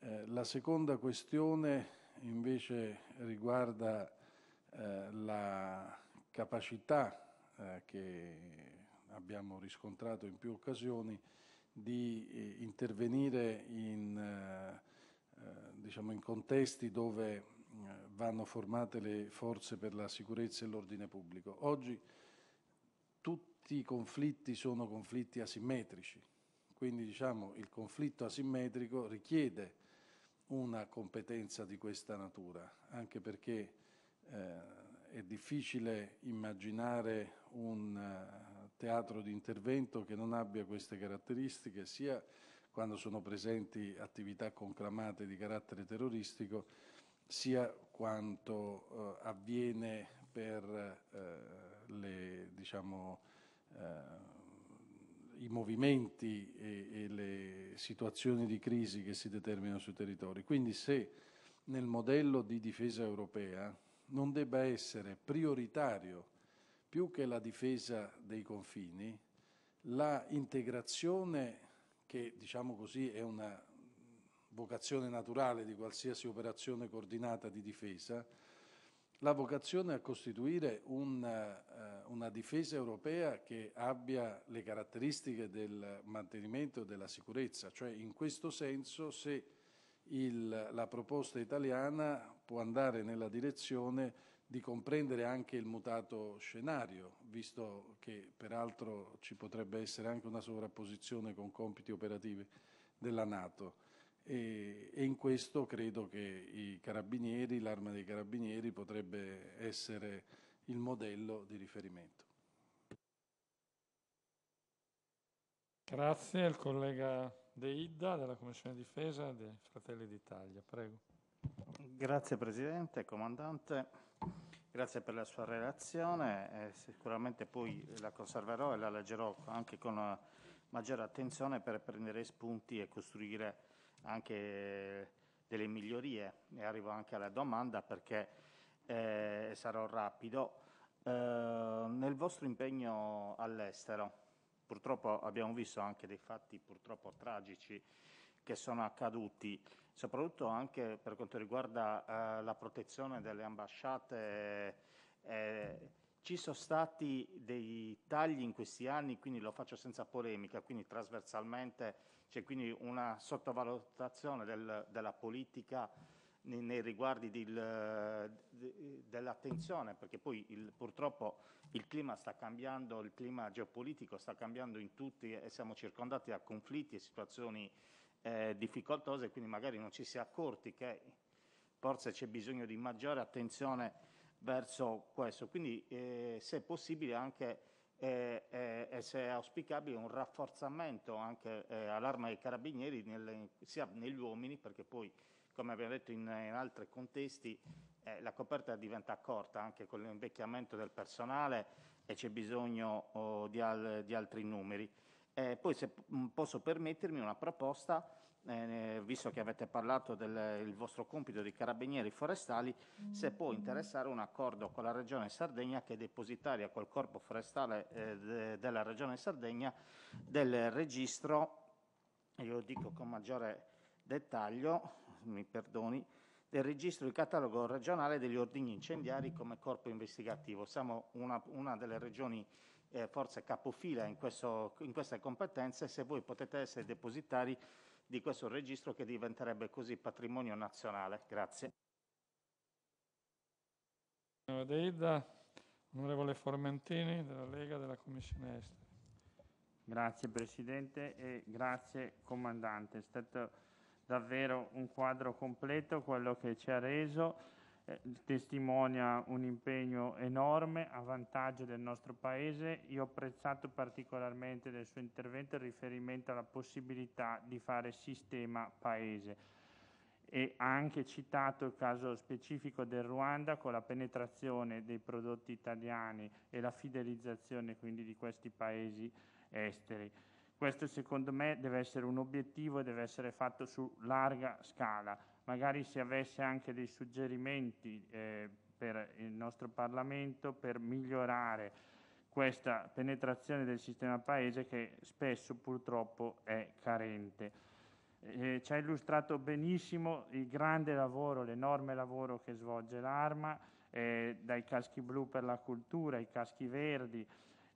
Eh, la seconda questione invece riguarda eh, la capacità eh, che abbiamo riscontrato in più occasioni di eh, intervenire in, eh, diciamo in contesti dove vanno formate le forze per la sicurezza e l'ordine pubblico. Oggi tutti i conflitti sono conflitti asimmetrici, quindi diciamo il conflitto asimmetrico richiede una competenza di questa natura, anche perché eh, è difficile immaginare un uh, teatro di intervento che non abbia queste caratteristiche, sia quando sono presenti attività conclamate di carattere terroristico, sia quanto uh, avviene per uh, le, diciamo, eh, i movimenti e, e, le situazioni di crisi che si determinano sui territori. Quindi se nel modello di difesa europea non debba essere prioritario più che la difesa dei confini, la integrazione che diciamo così è una vocazione naturale di qualsiasi operazione coordinata di difesa, la vocazione a costituire una, uh, una, difesa europea che abbia le caratteristiche del mantenimento della sicurezza, cioè in questo senso se il, la proposta italiana può andare nella direzione di comprendere anche il mutato scenario, visto che peraltro ci potrebbe essere anche una sovrapposizione con compiti operativi della Nato. E, e in questo credo che i carabinieri, l'arma dei carabinieri potrebbe essere il modello di riferimento. Grazie, il collega De Idda della Commissione Difesa dei Fratelli d'Italia. Prego. Grazie Presidente, Comandante. Grazie per la sua relazione, eh, sicuramente poi la conserverò e la leggerò anche con maggiore attenzione per prendere spunti e costruire anche delle migliorie. E arrivo anche alla domanda perché eh, sarò rapido. Eh, nel vostro impegno all'estero, purtroppo abbiamo visto anche dei fatti purtroppo tragici che sono accaduti soprattutto anche per quanto riguarda eh, la protezione delle ambasciate. Eh, ci sono stati dei tagli in questi anni, quindi lo faccio senza polemica, quindi trasversalmente c'è quindi una sottovalutazione del, della politica nei, nei riguardi del, de, dell'attenzione, perché poi il, purtroppo il clima sta cambiando, il clima geopolitico sta cambiando in tutti e siamo circondati da conflitti e situazioni eh, difficoltose, quindi magari non ci si è accorti che forse c'è bisogno di maggiore attenzione verso questo. Quindi eh, se possibile anche eh, eh, e se è auspicabile un rafforzamento anche eh, all'arma dei carabinieri nelle, sia negli uomini, perché poi come abbiamo detto in, in altri contesti eh, la coperta diventa corta anche con l'invecchiamento del personale e c'è bisogno oh, di, al, di altri numeri. Eh, poi se posso permettermi una proposta, eh, visto che avete parlato del vostro compito di carabinieri forestali, se può interessare un accordo con la Regione Sardegna che è depositaria col corpo forestale eh, de, della Regione Sardegna del registro, io lo dico con maggiore dettaglio, mi perdoni, del registro di catalogo regionale degli ordini incendiari come corpo investigativo. Siamo una, una delle regioni eh, forse capofila in, questo, in queste competenze se voi potete essere depositari di questo registro che diventerebbe così patrimonio nazionale. Grazie. Deida, onorevole Formentini della Lega della Commissione Esteri. Grazie Presidente e grazie Comandante. È stato davvero un quadro completo quello che ci ha reso testimonia un impegno enorme a vantaggio del nostro Paese. Io ho apprezzato particolarmente del suo intervento il riferimento alla possibilità di fare sistema Paese e ha anche citato il caso specifico del Ruanda con la penetrazione dei prodotti italiani e la fidelizzazione quindi di questi paesi esteri. Questo secondo me deve essere un obiettivo e deve essere fatto su larga scala magari se avesse anche dei suggerimenti eh, per il nostro Parlamento per migliorare questa penetrazione del sistema paese che spesso purtroppo è carente. Eh, ci ha illustrato benissimo il grande lavoro, l'enorme lavoro che svolge l'Arma, eh, dai caschi blu per la cultura, ai caschi verdi,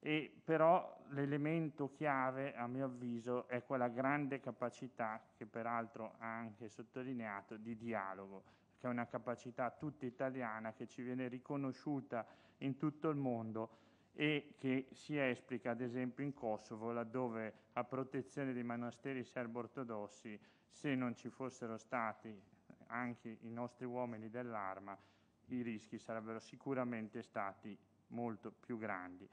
e però l'elemento chiave, a mio avviso, è quella grande capacità, che peraltro ha anche sottolineato, di dialogo, che è una capacità tutta italiana che ci viene riconosciuta in tutto il mondo e che si esplica ad esempio in Kosovo, laddove a protezione dei monasteri serbo-ortodossi, se non ci fossero stati anche i nostri uomini dell'arma, i rischi sarebbero sicuramente stati molto più grandi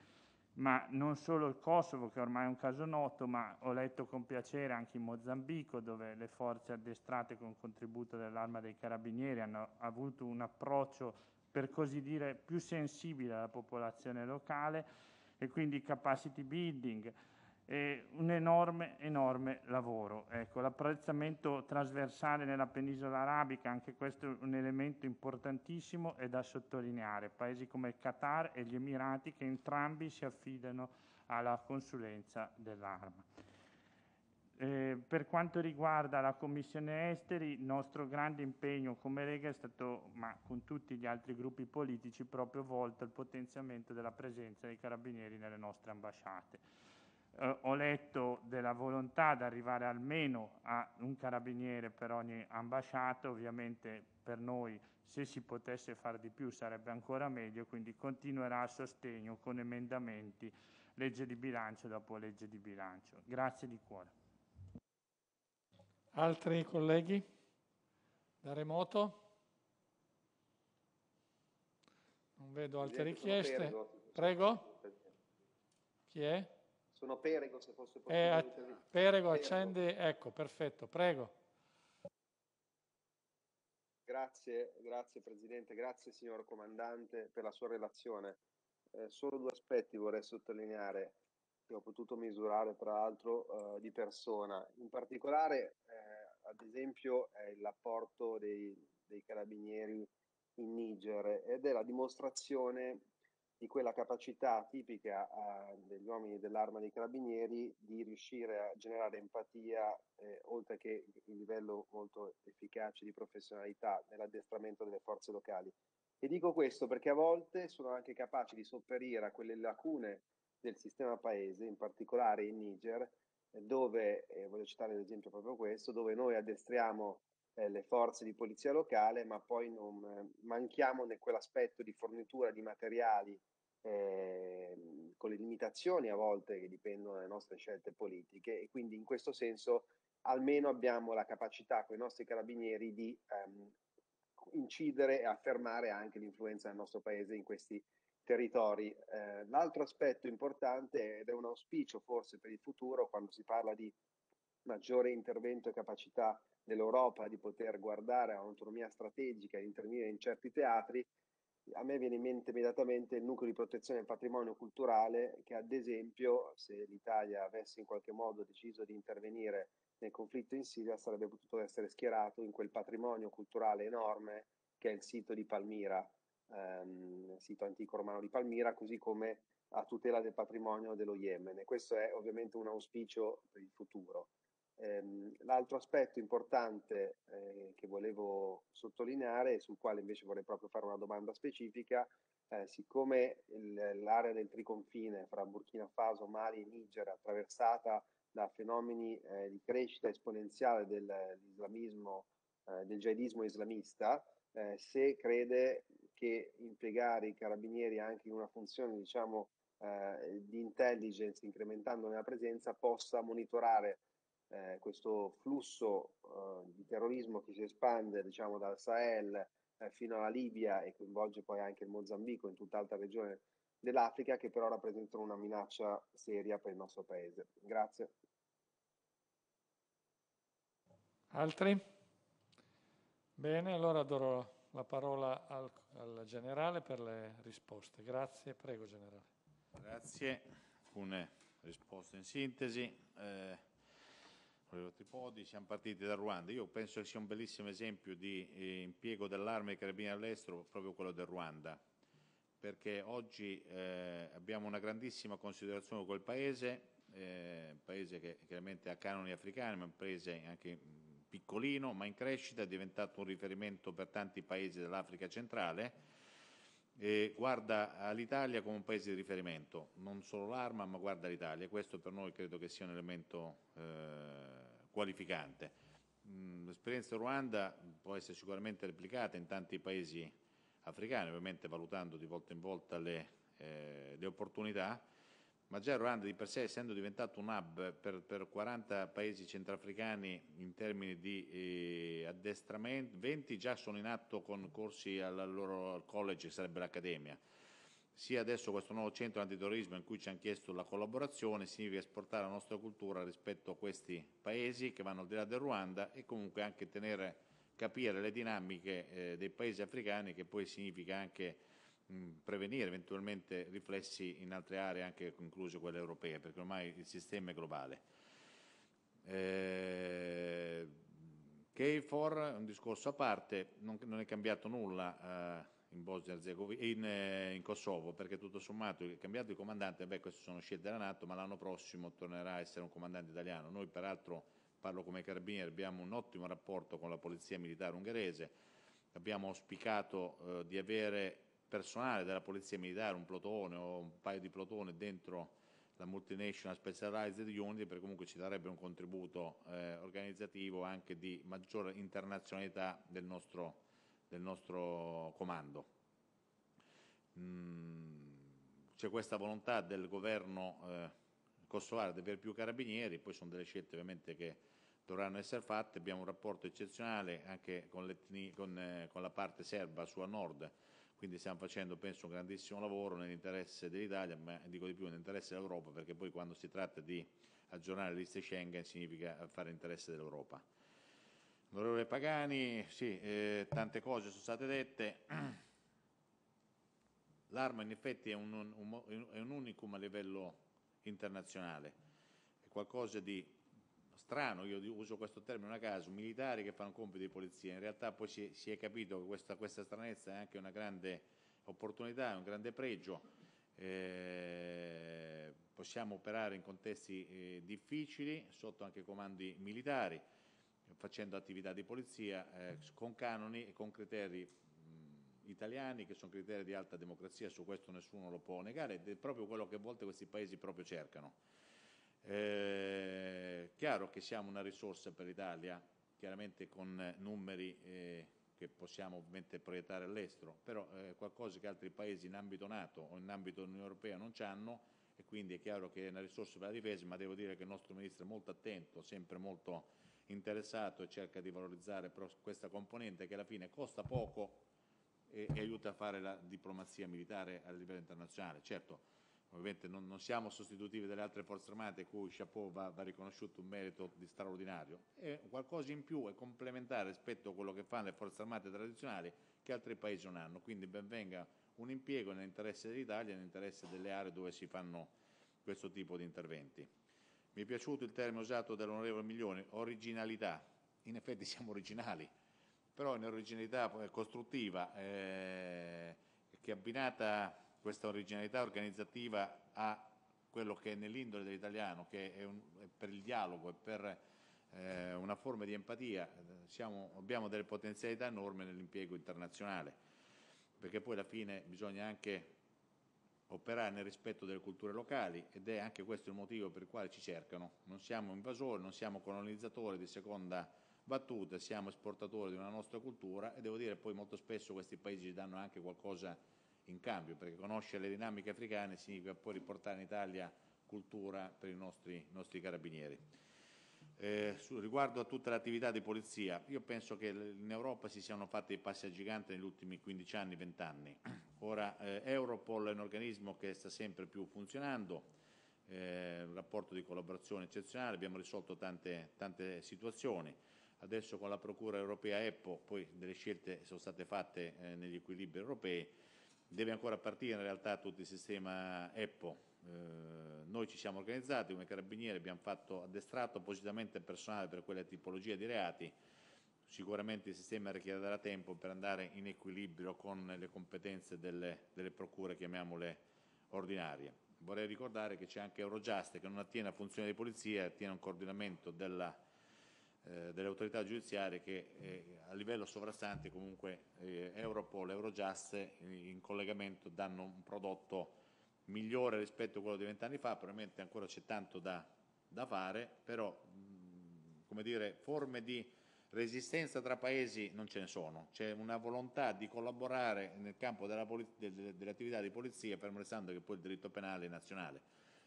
ma non solo il Kosovo, che ormai è un caso noto, ma ho letto con piacere anche in Mozambico, dove le forze addestrate con contributo dell'arma dei carabinieri hanno avuto un approccio, per così dire, più sensibile alla popolazione locale e quindi capacity building, e un enorme, enorme lavoro. Ecco, l'apprezzamento trasversale nella penisola arabica, anche questo è un elemento importantissimo e da sottolineare. Paesi come il Qatar e gli Emirati che entrambi si affidano alla consulenza dell'arma. Eh, per quanto riguarda la Commissione Esteri, il nostro grande impegno come Lega è stato, ma con tutti gli altri gruppi politici, proprio volto al potenziamento della presenza dei carabinieri nelle nostre ambasciate eh, ho letto della volontà di arrivare almeno a un carabiniere per ogni ambasciata, ovviamente per noi se si potesse fare di più sarebbe ancora meglio, quindi continuerà a sostegno con emendamenti legge di bilancio dopo legge di bilancio. Grazie di cuore. Altri colleghi? Da remoto? Non vedo altre richieste. Prego? Chi è? Sono Perego, se fosse Eh, possibile. a- intervenire. Perego, accendi. Ecco, perfetto, prego. Grazie, grazie Presidente, grazie signor Comandante per la sua relazione. Eh, solo due aspetti vorrei sottolineare che ho potuto misurare tra l'altro eh, di persona. In particolare, eh, ad esempio, è l'apporto dei, dei carabinieri in Niger ed è la dimostrazione di quella capacità tipica eh, degli uomini dell'arma dei carabinieri di riuscire a generare empatia, eh, oltre che il livello molto efficace di professionalità nell'addestramento delle forze locali. E dico questo perché a volte sono anche capaci di sopperire a quelle lacune del sistema paese, in particolare in Niger, eh, dove, eh, voglio citare l'esempio proprio questo, dove noi addestriamo eh, le forze di polizia locale, ma poi non eh, manchiamo in quell'aspetto di fornitura di materiali eh, con le limitazioni a volte che dipendono dalle nostre scelte politiche e quindi in questo senso almeno abbiamo la capacità con i nostri carabinieri di ehm, incidere e affermare anche l'influenza del nostro paese in questi territori. Eh, l'altro aspetto importante ed è un auspicio forse per il futuro quando si parla di maggiore intervento e capacità dell'Europa di poter guardare a un'autonomia strategica e intervenire in certi teatri, a me viene in mente immediatamente il nucleo di protezione del patrimonio culturale che ad esempio se l'Italia avesse in qualche modo deciso di intervenire nel conflitto in Siria sarebbe potuto essere schierato in quel patrimonio culturale enorme che è il sito di Palmira, ehm, sito antico romano di Palmira, così come a tutela del patrimonio dello Yemen. E questo è ovviamente un auspicio per il futuro. Ehm, l'altro aspetto importante eh, che volevo sottolineare sul quale invece vorrei proprio fare una domanda specifica, eh, siccome il, l'area del triconfine fra Burkina Faso, Mali e Niger è attraversata da fenomeni eh, di crescita esponenziale dell'islamismo, eh, del jihadismo islamista, eh, se crede che impiegare i carabinieri anche in una funzione diciamo eh, di intelligence incrementandone la presenza possa monitorare eh, questo flusso eh, di terrorismo che si espande diciamo dal Sahel eh, fino alla Libia e coinvolge poi anche il Mozambico in tutt'altra regione dell'Africa che però rappresentano una minaccia seria per il nostro paese. Grazie. Altri? Bene, allora do la parola al, al generale per le risposte. Grazie, prego generale. Grazie, alcune risposte in sintesi. Eh, Tripodi, siamo partiti da Ruanda. Io penso che sia un bellissimo esempio di eh, impiego dell'arma e carabinieri all'estero proprio quello del Ruanda, perché oggi eh, abbiamo una grandissima considerazione con quel paese, eh, paese che chiaramente ha canoni africani, ma un paese anche piccolino, ma in crescita, è diventato un riferimento per tanti paesi dell'Africa centrale e guarda all'Italia come un paese di riferimento, non solo l'arma, ma guarda l'Italia. Questo per noi credo che sia un elemento eh, qualificante. Mm, l'esperienza Ruanda può essere sicuramente replicata in tanti paesi africani, ovviamente valutando di volta in volta le, eh, le opportunità, ma già Ruanda di per sé, essendo diventato un hub per, per 40 paesi centroafricani in termini di eh, addestramento, 20 già sono in atto con corsi al loro college, che sarebbe l'Accademia. Sia adesso questo nuovo centro antiterrorismo in cui ci hanno chiesto la collaborazione, significa esportare la nostra cultura rispetto a questi paesi che vanno al di là del Ruanda e comunque anche tenere, capire le dinamiche eh, dei paesi africani che poi significa anche prevenire eventualmente riflessi in altre aree, anche incluse quelle europee, perché ormai il sistema è globale. Eh, KFOR è un discorso a parte, non, non è cambiato nulla eh, in Bosnia Herzegovina, in, eh, in, Kosovo, perché tutto sommato è cambiato il comandante, beh queste sono scelte della Nato, ma l'anno prossimo tornerà a essere un comandante italiano. Noi peraltro, parlo come carabinieri, abbiamo un ottimo rapporto con la polizia militare ungherese, abbiamo auspicato eh, di avere personale della Polizia Militare, un plotone o un paio di plotone dentro la Multinational Specialized Unit, perché comunque ci darebbe un contributo eh, organizzativo anche di maggiore internazionalità del nostro del nostro comando. Mm, c'è questa volontà del governo eh, kosovaro di avere più carabinieri, poi sono delle scelte ovviamente che dovranno essere fatte, abbiamo un rapporto eccezionale anche con, con, eh, con la parte serba su a nord, quindi stiamo facendo penso un grandissimo lavoro nell'interesse dell'Italia, ma dico di più nell'interesse dell'Europa, perché poi quando si tratta di aggiornare le liste Schengen significa fare interesse dell'Europa. Onorevole Pagani, sì, eh, tante cose sono state dette. L'arma in effetti è un, un, è un unicum a livello internazionale, è qualcosa di strano, io uso questo termine a caso, militari che fanno compiti di polizia, in realtà poi si, si è capito che questa, questa, stranezza è anche una grande opportunità, un grande pregio, eh, possiamo operare in contesti eh, difficili, sotto anche comandi militari, facendo attività di polizia eh, con canoni e con criteri italiani che sono criteri di alta democrazia, su questo nessuno lo può negare ed è proprio quello che a volte questi paesi proprio cercano. Eh, chiaro che siamo una risorsa per l'Italia, chiaramente con numeri eh, che possiamo ovviamente proiettare all'estero, però eh, qualcosa che altri paesi in ambito NATO o in ambito Unione Europea non hanno e quindi è chiaro che è una risorsa per la difesa, ma devo dire che il nostro Ministro è molto attento, sempre molto interessato e cerca di valorizzare questa componente che alla fine costa poco e, e, aiuta a fare la diplomazia militare a livello internazionale. Certo, ovviamente non, non siamo sostitutivi delle altre forze armate, cui chapeau va, va, riconosciuto un merito di straordinario, è qualcosa in più, è complementare rispetto a quello che fanno le forze armate tradizionali che altri paesi non hanno, quindi benvenga un impiego nell'interesse dell'Italia, nell'interesse delle aree dove si fanno questo tipo di interventi. Mi è piaciuto il termine usato dall'onorevole Milioni, originalità. In effetti siamo originali, però in originalità costruttiva, eh, che abbinata questa originalità organizzativa a quello che è nell'indole dell'italiano, che è, un, è, per il dialogo e per eh, una forma di empatia, siamo, abbiamo delle potenzialità enormi nell'impiego internazionale, perché poi alla fine bisogna anche operare nel rispetto delle culture locali ed è anche questo il motivo per il quale ci cercano. Non siamo invasori, non siamo colonizzatori di seconda battute, siamo esportatori di una nostra cultura e devo dire poi molto spesso questi paesi ci danno anche qualcosa in cambio, perché conoscere le dinamiche africane significa poi riportare in Italia cultura per i nostri, nostri carabinieri. Eh, su, riguardo a tutta l'attività di polizia, io penso che in Europa si siano fatti passi a gigante negli ultimi 15 anni, 20 anni. Ora eh, Europol è un organismo che sta sempre più funzionando, eh, un rapporto di collaborazione eccezionale, abbiamo risolto tante, tante situazioni. Adesso con la Procura europea EPPO, poi delle scelte sono state fatte eh, negli equilibri europei, deve ancora partire in realtà tutto il sistema EPPO. Eh, noi ci siamo organizzati come carabinieri, abbiamo fatto addestrato appositamente personale per quelle tipologie di reati, sicuramente il sistema richiederà tempo per andare in equilibrio con le competenze delle, delle procure, chiamiamole ordinarie. Vorrei ricordare che c'è anche Eurojust che non attiene a funzione di polizia, attiene a un coordinamento della eh, delle autorità giudiziarie che eh, a livello sovrastante comunque eh, Europol e Eurojust eh, in collegamento danno un prodotto migliore rispetto a quello di vent'anni fa, probabilmente ancora c'è tanto da, da fare, però come dire, forme di resistenza tra paesi non ce ne sono, c'è una volontà di collaborare nel campo delle attività di polizia, fermo restando che poi il diritto penale è nazionale.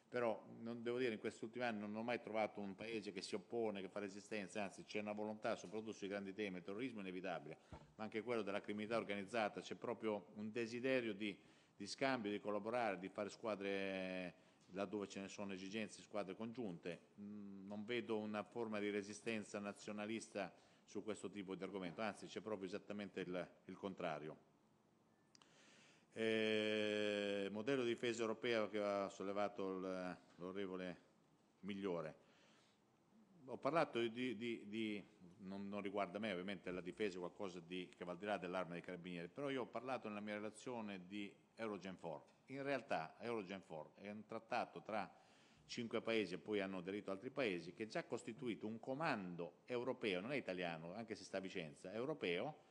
Però non devo dire in questi ultimi anni non ho mai trovato un paese che si oppone, che fa resistenza, anzi c'è una volontà soprattutto sui grandi temi, il terrorismo è inevitabile, ma anche quello della criminalità organizzata, c'è proprio un desiderio di, di scambio, di collaborare, di fare squadre laddove ce ne sono esigenze, squadre congiunte, mm, non vedo una forma di resistenza nazionalista su questo tipo di argomento, anzi c'è proprio esattamente il, il contrario. Eh, modello di difesa europea che ha sollevato l'onorevole Migliore. Ho parlato di, di, di non, non, riguarda me ovviamente la difesa è qualcosa di, che va al di là dell'arma dei carabinieri, però io ho parlato nella mia relazione di Eurogen 4. In realtà Eurogen 4 è un trattato tra cinque paesi e poi hanno aderito altri paesi che ha già costituito un comando europeo, non è italiano, anche se sta a Vicenza, europeo,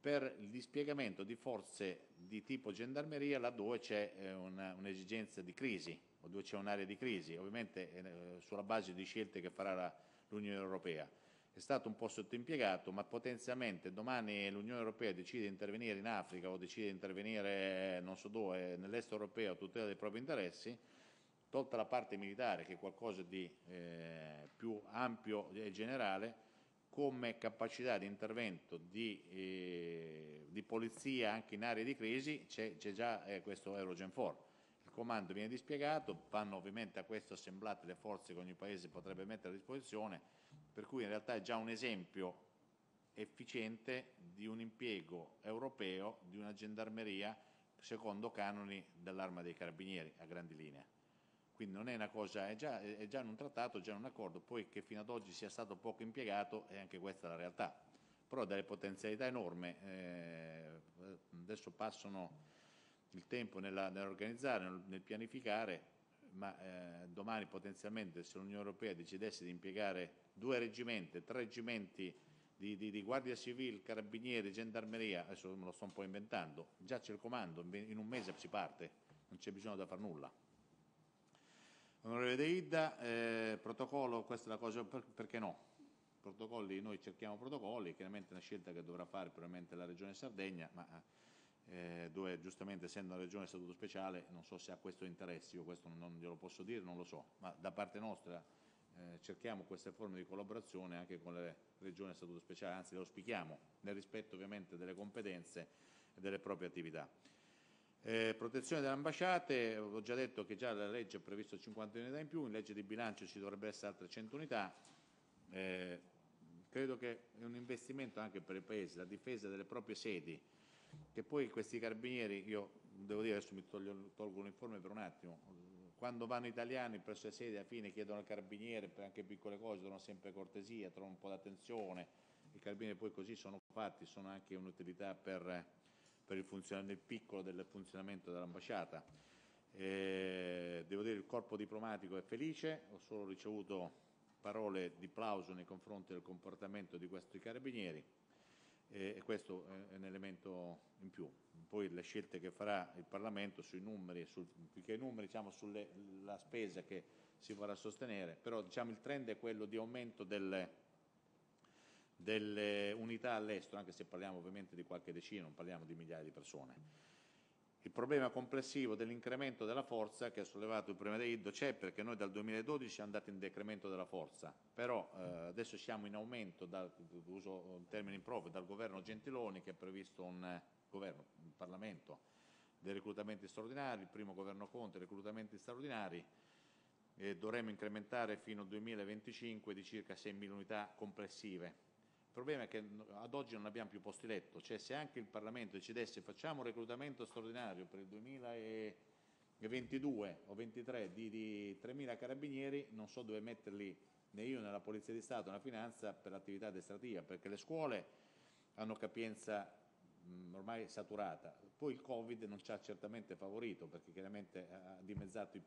per il dispiegamento di forze di tipo gendarmeria laddove c'è eh, un'esigenza di crisi o dove c'è un'area di crisi, ovviamente eh, sulla base di scelte che farà l'Unione Europea. È stato un po' sottoimpiegato, ma potenzialmente domani l'Unione Europea decide di intervenire in Africa o decide di intervenire non so dove, nell'est europeo a tutela dei propri interessi, tolta la parte militare che è qualcosa di eh, più ampio e generale, come capacità di intervento di, eh, di polizia anche in aree di crisi c'è, già eh, questo Eurogen 4. Il comando viene dispiegato, vanno ovviamente a questo assemblate le forze che ogni Paese potrebbe mettere a disposizione, per cui in realtà è già un esempio efficiente di un impiego europeo di una gendarmeria secondo canoni dell'arma dei carabinieri a grandi linee. Quindi non è una cosa, è già, è già in un trattato, già in un accordo, poi che fino ad oggi sia stato poco impiegato è anche questa la realtà. Però delle potenzialità enormi, eh, adesso passano il tempo nell'organizzare, nel, nel pianificare, ma eh, domani potenzialmente se l'Unione Europea decidesse di impiegare due reggimenti, tre reggimenti di, di, di, Guardia Civile, Carabinieri, Gendarmeria, adesso me lo sto un po' inventando, già c'è il comando, in un mese si parte, non c'è bisogno da far nulla. Onorevole De Ida, eh, protocollo, questa è la cosa, per, perché no? Protocolli, noi cerchiamo protocolli, chiaramente è una scelta che dovrà fare probabilmente la Regione Sardegna, ma eh, dove giustamente essendo una regione statuto speciale non so se ha questo interesse, io questo non glielo posso dire, non lo so, ma da parte nostra eh, cerchiamo queste forme di collaborazione anche con le regioni statuto speciale, anzi le auspichiamo nel rispetto ovviamente delle competenze e delle proprie attività. Eh, protezione delle ambasciate, ho già detto che già la legge ha previsto 50 unità in più, in legge di bilancio ci dovrebbe essere altre 100 unità. Eh, credo che è un investimento anche per il Paese, la difesa delle proprie sedi, che poi questi carabinieri, io devo dire adesso mi toglio, tolgo l'uniforme per un attimo, quando vanno italiani presso le sedi alla fine chiedono al carabiniere per anche piccole cose, trovano sempre cortesia, trovano un po' d'attenzione, i carabinieri poi così sono fatti, sono anche un'utilità per, per il, nel piccolo del funzionamento dell'ambasciata. Eh, devo dire che il corpo diplomatico è felice, ho solo ricevuto parole di plauso nei confronti del comportamento di questi carabinieri e questo è un elemento in più. Poi le scelte che farà il Parlamento sui numeri, sul, più che i numeri, diciamo, sulla spesa che si vorrà sostenere, però diciamo, il trend è quello di aumento delle, delle unità all'estero, anche se parliamo ovviamente di qualche decina, non parliamo di migliaia di persone. Il problema complessivo dell'incremento della forza che ha sollevato il problema dell'IDDO c'è perché noi dal 2012 siamo andati in decremento della forza, però eh, adesso siamo in aumento, dal, uso un termine improprio, dal governo Gentiloni che ha previsto un eh, governo, un Parlamento dei reclutamenti straordinari, il primo governo Conte reclutamenti straordinari e dovremmo incrementare fino al 2025 di circa 6.000 unità complessive il problema è che ad oggi non abbiamo più posti letto, cioè se anche il Parlamento decidesse facciamo un reclutamento straordinario per il 2022 o 2023 di, di 3.000 carabinieri, non so dove metterli né io né la Polizia di Stato né la Finanza per l'attività addestrativa, perché le scuole hanno capienza mh, ormai saturata. Poi il Covid non ci ha certamente favorito perché chiaramente ha dimezzato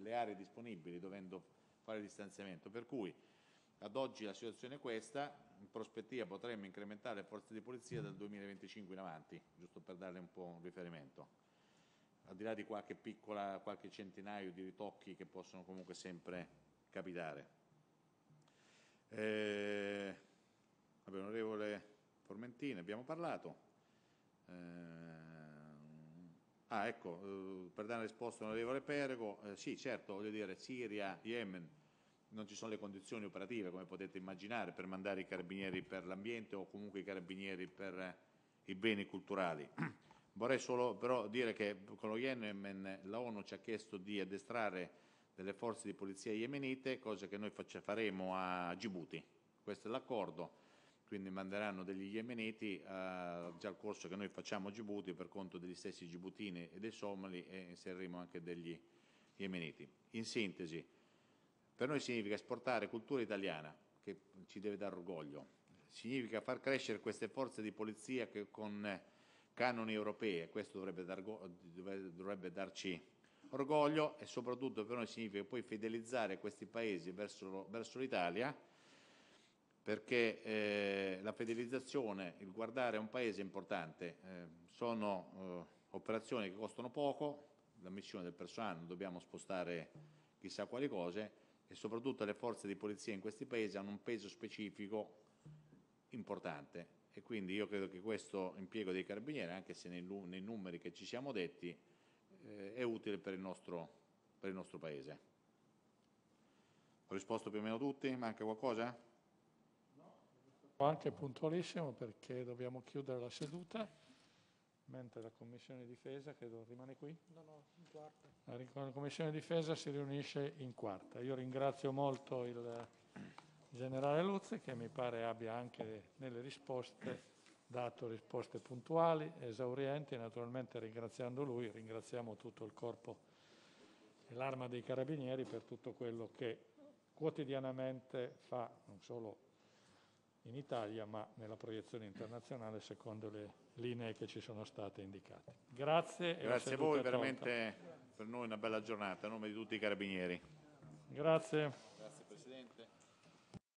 le aree disponibili dovendo fare distanziamento. Per cui ad oggi la situazione è questa, in prospettiva potremmo incrementare le forze di polizia dal 2025 in avanti, giusto per darle un po' un riferimento, al di là di qualche piccola, qualche centinaio di ritocchi che possono comunque sempre capitare. Eh, vabbè, onorevole Formentini, abbiamo parlato. Eh, ah, ecco, eh, per dare risposta all'onorevole Perego, eh, sì, certo, voglio dire, Siria, Yemen, non ci sono le condizioni operative, come potete immaginare, per mandare i carabinieri per l'ambiente o comunque i carabinieri per i beni culturali. Vorrei solo però dire che con lo Yemen la ONU ci ha chiesto di addestrare delle forze di polizia yemenite, cosa che noi faremo a Djibouti. Questo è l'accordo, quindi manderanno degli yemeniti uh, già al corso che noi facciamo a Djibouti per conto degli stessi djibutini e dei somali e inseriremo anche degli yemeniti. In sintesi, per noi significa esportare cultura italiana, che ci deve dare orgoglio, significa far crescere queste forze di polizia che con canoni europei, questo dovrebbe, dar, dovrebbe darci orgoglio e soprattutto per noi significa poi fidelizzare questi paesi verso, verso l'Italia perché eh, la fidelizzazione, il guardare un paese è importante, eh, sono eh, operazioni che costano poco, la missione del personale non dobbiamo spostare chissà quali cose, e soprattutto le forze di polizia in questi paesi hanno un peso specifico importante e quindi io credo che questo impiego dei carabinieri, anche se nei, nei numeri che ci siamo detti, eh, è utile per il, nostro, per il nostro Paese. Ho risposto più o meno tutti? Manca qualcosa? Anche puntualissimo perché dobbiamo chiudere la seduta, mentre la Commissione Difesa, credo, rimane qui? No, no, in quarta. La Commissione Difesa si riunisce in quarta. Io ringrazio molto il generale Luzzi che mi pare abbia anche nelle risposte dato risposte puntuali, esaurienti, naturalmente ringraziando lui, ringraziamo tutto il corpo e l'arma dei carabinieri per tutto quello che quotidianamente fa, non solo in Italia, ma nella proiezione internazionale secondo le linee che ci sono state indicate. Grazie. Grazie a voi, veramente per noi una bella giornata, a nome di tutti i carabinieri. Grazie.